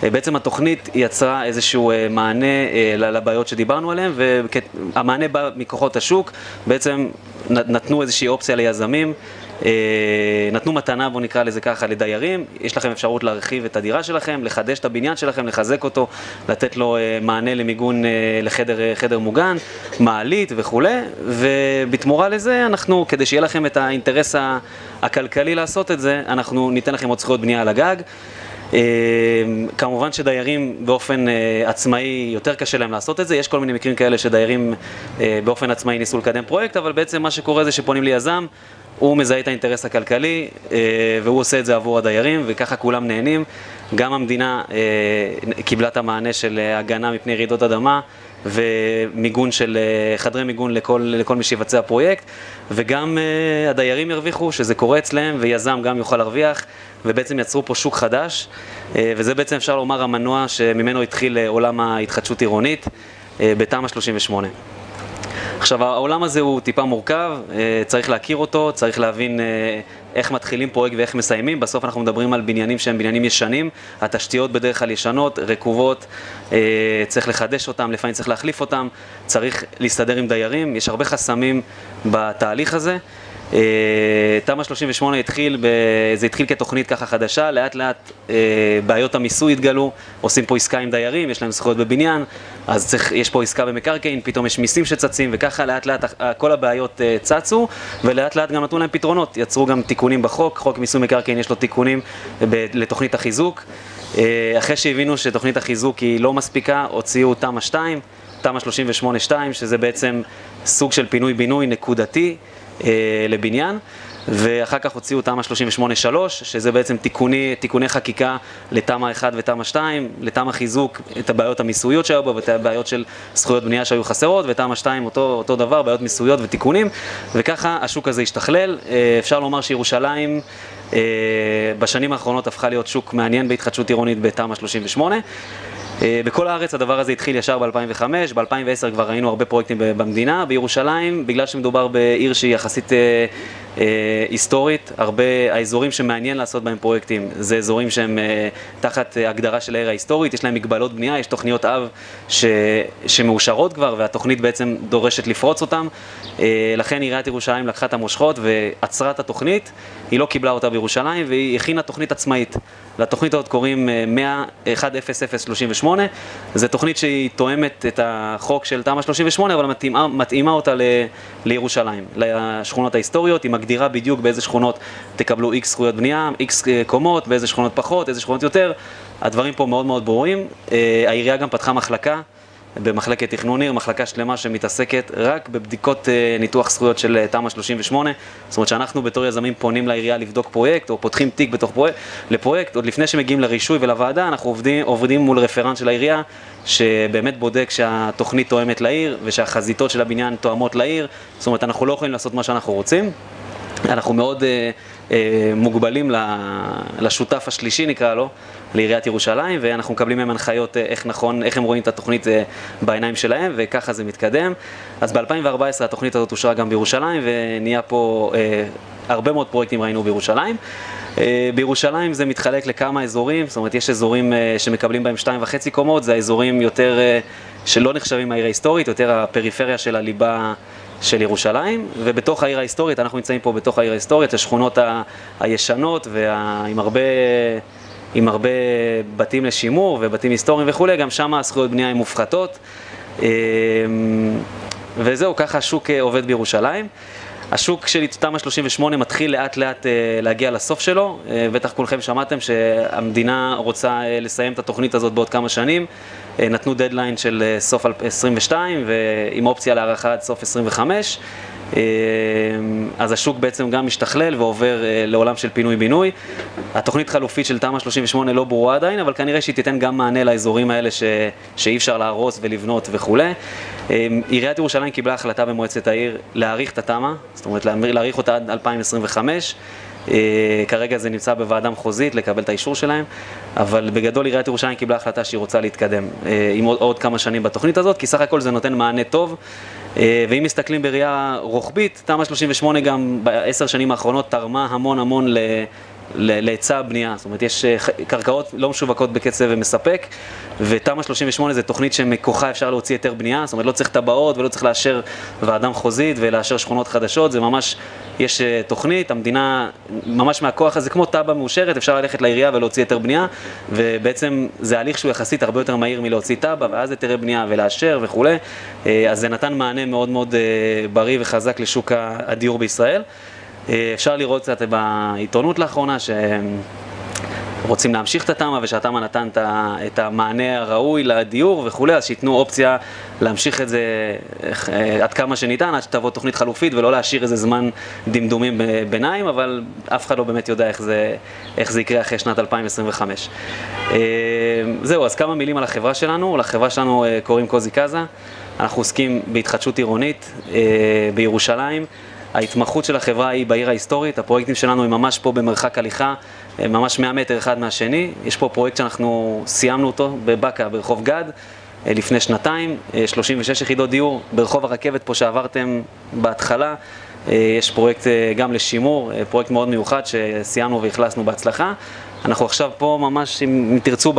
אה, בעצם התוכנית יצרה איזשהו אה, מענה אה, לבעיות שדיברנו עליהן, והמענה בא מכוחות השוק, בעצם נתנו איזושהי אופציה ליזמים, אה, נתנו מתנה, בואו נקרא לזה ככה, לדיירים, יש לכם אפשרות להרחיב את הדירה שלכם, לחדש את הבניין שלכם, לחזק אותו, לתת לו אה, מענה למיגון אה, לחדר אה, חדר מוגן, מעלית וכולי, ובתמורה לזה אנחנו, כדי שיהיה לכם את האינטרס הכלכלי לעשות את זה, אנחנו ניתן לכם עוד זכויות בנייה על הגג. אה, כמובן שדיירים באופן אה, עצמאי יותר קשה להם לעשות את זה, יש כל מיני מקרים כאלה שדיירים אה, באופן עצמאי ניסו לקדם פרויקט, אבל בעצם מה שקורה זה שפונים ליזם, הוא מזהה את האינטרס הכלכלי אה, והוא עושה את זה עבור הדיירים וככה כולם נהנים. גם המדינה אה, קיבלה את המענה של אה, הגנה מפני רעידות אדמה ומיגון של חדרי מיגון לכל, לכל מי שיבצע פרויקט וגם הדיירים ירוויחו שזה קורה אצלם ויזם גם יוכל להרוויח ובעצם יצרו פה שוק חדש וזה בעצם אפשר לומר המנוע שממנו התחיל עולם ההתחדשות עירונית בתמ"א 38. עכשיו העולם הזה הוא טיפה מורכב, אה, צריך להכיר אותו, צריך להבין אה, איך מתחילים פרויקט ואיך מסיימים, בסוף אנחנו מדברים על בניינים שהם בניינים ישנים, התשתיות בדרך כלל ישנות, רקובות, אה, צריך לחדש אותם, לפעמים צריך להחליף אותם, צריך להסתדר עם דיירים, יש הרבה חסמים בתהליך הזה. אה, תמ"א 38 התחיל, ב... זה התחיל כתוכנית ככה חדשה, לאט לאט אה, בעיות המיסוי התגלו, עושים פה עסקה עם דיירים, יש להם זכויות בבניין, אז צריך, יש פה עסקה במקרקעין, פתאום יש מיסים שצצים, וככה לאט לאט ה- כל הבעיות אה, צצו, ולאט לאט גם נתנו להם פתרונות, יצרו גם תיקונים בחוק, חוק מיסוי מקרקעין יש לו תיקונים ב... לתוכנית החיזוק. אה, אחרי שהבינו שתוכנית החיזוק היא לא מספיקה, הוציאו תמ"א 2, תמ"א 38-2, שזה בעצם סוג של פינוי-בינוי נקודתי אה, לבניין, ואחר כך הוציאו תמ"א 38-3, שזה בעצם תיקוני, תיקוני חקיקה לתמ"א 1 ותמ"א 2, לתמ"א חיזוק, את הבעיות המיסויות שהיו בו, ואת הבעיות של זכויות בנייה שהיו חסרות, ותמ"א 2 אותו, אותו דבר, בעיות מיסויות ותיקונים, וככה השוק הזה השתכלל. אה, אפשר לומר שירושלים אה, בשנים האחרונות הפכה להיות שוק מעניין בהתחדשות עירונית בתמ"א 38. אה, בכל הארץ הדבר הזה התחיל ישר ב-2005, ב-2010 כבר ראינו הרבה פרויקטים במדינה, בירושלים, בגלל שמדובר בעיר שהיא יחסית אה, אה, היסטורית, הרבה, האזורים שמעניין לעשות בהם פרויקטים זה אזורים שהם תחת הגדרה של העיר ההיסטורית, יש להם מגבלות בנייה, יש תוכניות אב ש, שמאושרות כבר והתוכנית בעצם דורשת לפרוץ אותם, לכן עיריית ירושלים לקחה את המושכות ועצרה את התוכנית, היא לא קיבלה אותה בירושלים והיא הכינה תוכנית עצמאית. לתוכנית הזאת קוראים 1038, זו תוכנית שהיא תואמת את החוק של תמ"א 38, אבל מתאימה, מתאימה אותה ל, לירושלים, לשכונות ההיסטוריות, היא מגדירה בדיוק באיזה שכונות תקבלו איקס זכויות בנייה, איקס קומות, באיזה שכונות פחות, איזה שכונות יותר, הדברים פה מאוד מאוד ברורים. העירייה גם פתחה מחלקה. במחלקת תכנון עיר, מחלקה שלמה שמתעסקת רק בבדיקות אה, ניתוח זכויות של אה, תמ"א 38. זאת אומרת שאנחנו בתור יזמים פונים לעירייה לבדוק פרויקט, או פותחים תיק בתוך פרויקט, לפרויקט, עוד לפני שמגיעים לרישוי ולוועדה, אנחנו עובדים, עובדים מול רפרנט של העירייה, שבאמת בודק שהתוכנית תואמת לעיר, ושהחזיתות של הבניין תואמות לעיר. זאת אומרת, אנחנו לא יכולים לעשות מה שאנחנו רוצים. אנחנו מאוד אה, אה, מוגבלים לשותף השלישי נקרא לו, לעיריית ירושלים, ואנחנו מקבלים מהם הנחיות אה, איך נכון, איך הם רואים את התוכנית אה, בעיניים שלהם, וככה זה מתקדם. אז ב-2014 התוכנית הזאת אושרה גם בירושלים, ונהיה פה אה, הרבה מאוד פרויקטים ראינו בירושלים. אה, בירושלים זה מתחלק לכמה אזורים, זאת אומרת יש אזורים שמקבלים בהם שתיים וחצי קומות, זה האזורים יותר שלא נחשבים העיר ההיסטורית, יותר הפריפריה של הליבה של ירושלים, ובתוך העיר ההיסטורית, אנחנו נמצאים פה בתוך העיר ההיסטורית, השכונות ה- הישנות ועם הרבה, עם הרבה בתים לשימור ובתים היסטוריים וכולי, גם שם הזכויות בנייה הן מופחתות. אמ, וזהו, ככה השוק אה, עובד בירושלים. השוק של תמ"א 38 מתחיל לאט לאט אה, להגיע לסוף שלו, אה, בטח כולכם שמעתם שהמדינה רוצה לסיים את התוכנית הזאת בעוד כמה שנים. נתנו דדליין של סוף 22 ועם אופציה להארכה עד סוף 25. אה, אז השוק בעצם גם משתכלל ועובר לעולם של פינוי-בינוי. התוכנית חלופית של תמ"א 38 לא ברורה עדיין, אבל כנראה שהיא תיתן גם מענה לאזורים האלה ש... שאי אפשר להרוס ולבנות וכולי. עיריית ירושלים קיבלה החלטה במועצת העיר להאריך את התמ"א, זאת אומרת להאריך אותה עד 2025. אה, כרגע זה נמצא בוועדה מחוזית לקבל את האישור שלהם, אבל בגדול עיריית ירושלים קיבלה החלטה שהיא רוצה להתקדם אה, עם עוד, עוד כמה שנים בתוכנית הזאת, כי סך הכל זה נותן מענה טוב. אה, ואם מסתכלים בראייה רוחבית, תמ"א 38 גם בעשר שנים האחרונות תרמה המון המון ל... להיצע הבנייה, זאת אומרת יש קרקעות לא משווקות בקצב מספק ותמ"א 38 זה תוכנית שמכוחה אפשר להוציא היתר בנייה, זאת אומרת לא צריך טבעות ולא צריך לאשר ועדה מחוזית ולאשר שכונות חדשות, זה ממש יש אה, תוכנית, המדינה ממש מהכוח הזה, כמו תב"ע מאושרת, אפשר ללכת לעירייה ולהוציא היתר בנייה, ובעצם זה הליך שהוא יחסית הרבה יותר מהיר מלהוציא תב"ע, ואז היתרי בנייה ולאשר וכולי, אה, אז זה נתן מענה מאוד מאוד אה, בריא וחזק לשוק הדיור בישראל. אפשר לראות קצת בעיתונות לאחרונה, ש... רוצים להמשיך את התמ"א ושהתמ"א נתן את המענה הראוי לדיור וכולי, אז שייתנו אופציה להמשיך את זה אה, עד כמה שניתן, עד שתבוא תוכנית חלופית ולא להשאיר איזה זמן דמדומים ביניים, אבל אף אחד לא באמת יודע איך זה, איך זה יקרה אחרי שנת 2025. אה, זהו, אז כמה מילים על החברה שלנו. לחברה שלנו אה, קוראים קוזי קאזה. אנחנו עוסקים בהתחדשות עירונית בירושלים. ההתמחות של החברה היא בעיר ההיסטורית, הפרויקטים שלנו הם ממש פה במרחק הליכה, ממש 100 מטר אחד מהשני. יש פה פרויקט שאנחנו סיימנו אותו בבאקה, ברחוב גד, אה, לפני שנתיים, 36 אה, יחידות דיור, ברחוב הרכבת פה שעברתם בהתחלה. אה, יש פרויקט גם לשימור, פרויקט מאוד מיוחד שסיימנו ואכלסנו בהצלחה. אנחנו עכשיו פה ממש, אם תרצו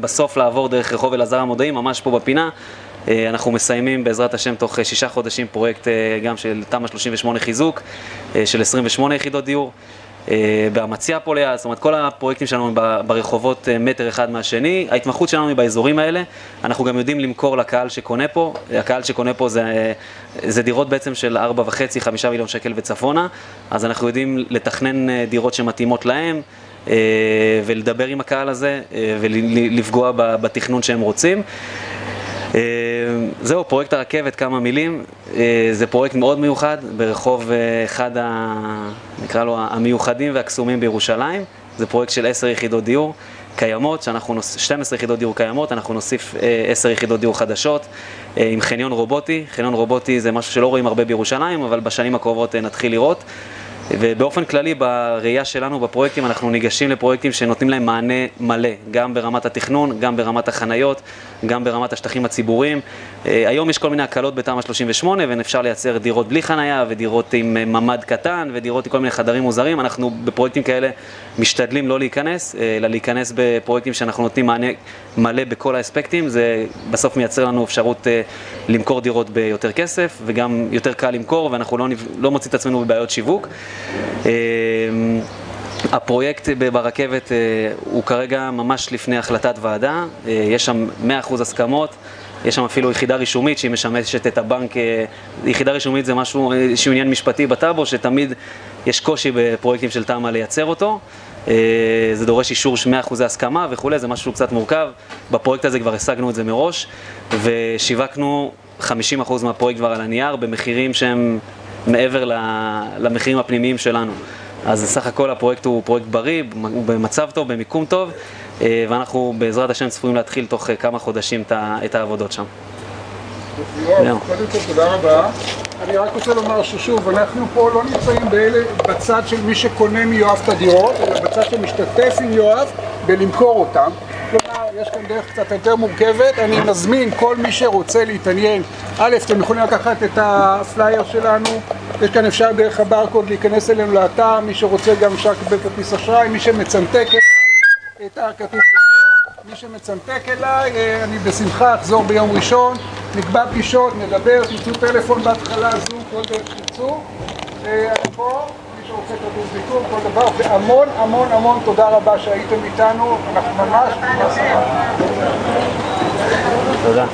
בסוף לעבור דרך רחוב אלעזר המודעים, ממש פה בפינה, אנחנו מסיימים בעזרת השם תוך אה, שישה חודשים פרויקט אה, גם של תמ"א 38 חיזוק של 28 יחידות דיור. באמציה פה ליד, זאת אומרת כל הפרויקטים שלנו הם ברחובות מטר אחד מהשני, ההתמחות שלנו היא באזורים האלה, אנחנו גם יודעים למכור לקהל שקונה פה, הקהל שקונה פה זה, זה דירות בעצם של 4.5-5 מיליון שקל וצפונה, אז אנחנו יודעים לתכנן דירות שמתאימות להם ולדבר עם הקהל הזה ולפגוע בתכנון שהם רוצים. אה, זהו, פרויקט הרכבת, כמה מילים. אה, זה פרויקט מאוד מיוחד, ברחוב אה, אחד, ה, נקרא לו, המיוחדים והקסומים בירושלים. זה פרויקט של עשר יחידות דיור קיימות, שאנחנו נוס... 12 יחידות דיור קיימות, אנחנו נוסיף עשר יחידות דיור חדשות עם חניון רובוטי. חניון רובוטי זה משהו שלא רואים הרבה בירושלים, אבל בשנים הקרובות נתחיל לראות. ובאופן כללי בראייה שלנו בפרויקטים אנחנו ניגשים לפרויקטים שנותנים להם מענה מלא, גם ברמת התכנון, גם ברמת החניות, גם ברמת השטחים הציבוריים. אה, היום יש כל מיני הקלות בתמ"א 38 ואפשר לייצר דירות בלי חניה ודירות עם אה, ממ"ד קטן ודירות עם כל מיני חדרים מוזרים. אנחנו בפרויקטים כאלה משתדלים לא להיכנס, אה, אלא להיכנס בפרויקטים שאנחנו נותנים מענה מלא בכל האספקטים. זה בסוף מייצר לנו אפשרות למכור דירות ביותר כסף וגם יותר קל למכור ואנחנו לא, לא מוצאים את עצמנו בבעיות שיווק. הפרויקט ברכבת הוא כרגע ממש לפני החלטת ועדה, יש שם 100% הסכמות. יש שם אפילו יחידה רישומית שהיא משמשת את הבנק, יחידה רישומית זה משהו, איזשהו עניין משפטי בטאבו, שתמיד יש קושי בפרויקטים של תמ"א לייצר אותו. זה דורש אישור 100% הסכמה וכולי, זה משהו קצת מורכב. בפרויקט הזה כבר השגנו את זה מראש, ושיווקנו 50% מהפרויקט כבר על הנייר, במחירים שהם מעבר למחירים הפנימיים שלנו. אז סך הכל הפרויקט הוא פרויקט בריא, הוא במצב טוב, במיקום טוב, ואנחנו בעזרת השם צפויים להתחיל תוך כמה חודשים את העבודות שם. יואב, קודם כל תודה רבה. אני רק רוצה לומר ששוב, אנחנו פה לא נמצאים בצד של מי שקונה מיואב את הדירות, אלא בצד שמשתתף עם יואב בלמכור. כלומר, יש כאן דרך קצת יותר מורכבת. אני מזמין כל מי שרוצה להתעניין. א', אתם יכולים לקחת את הפלייר שלנו, יש כאן אפשר דרך הברקוד להיכנס אלינו לאתר, מי שרוצה גם אפשר לקבל כרטיס אשראי, מי שמצנתק את הכרטיס מי שמצנתק אליי, אני בשמחה אחזור ביום ראשון, נקבע פגישות, נדבר, תמצאו טלפון בהתחלה, זום, כל דרך שתרצו. אני פה, מי שרוצה כרטיס ביקור, כל דבר, והמון המון המון תודה רבה שהייתם איתנו, אנחנו ממש... תודה.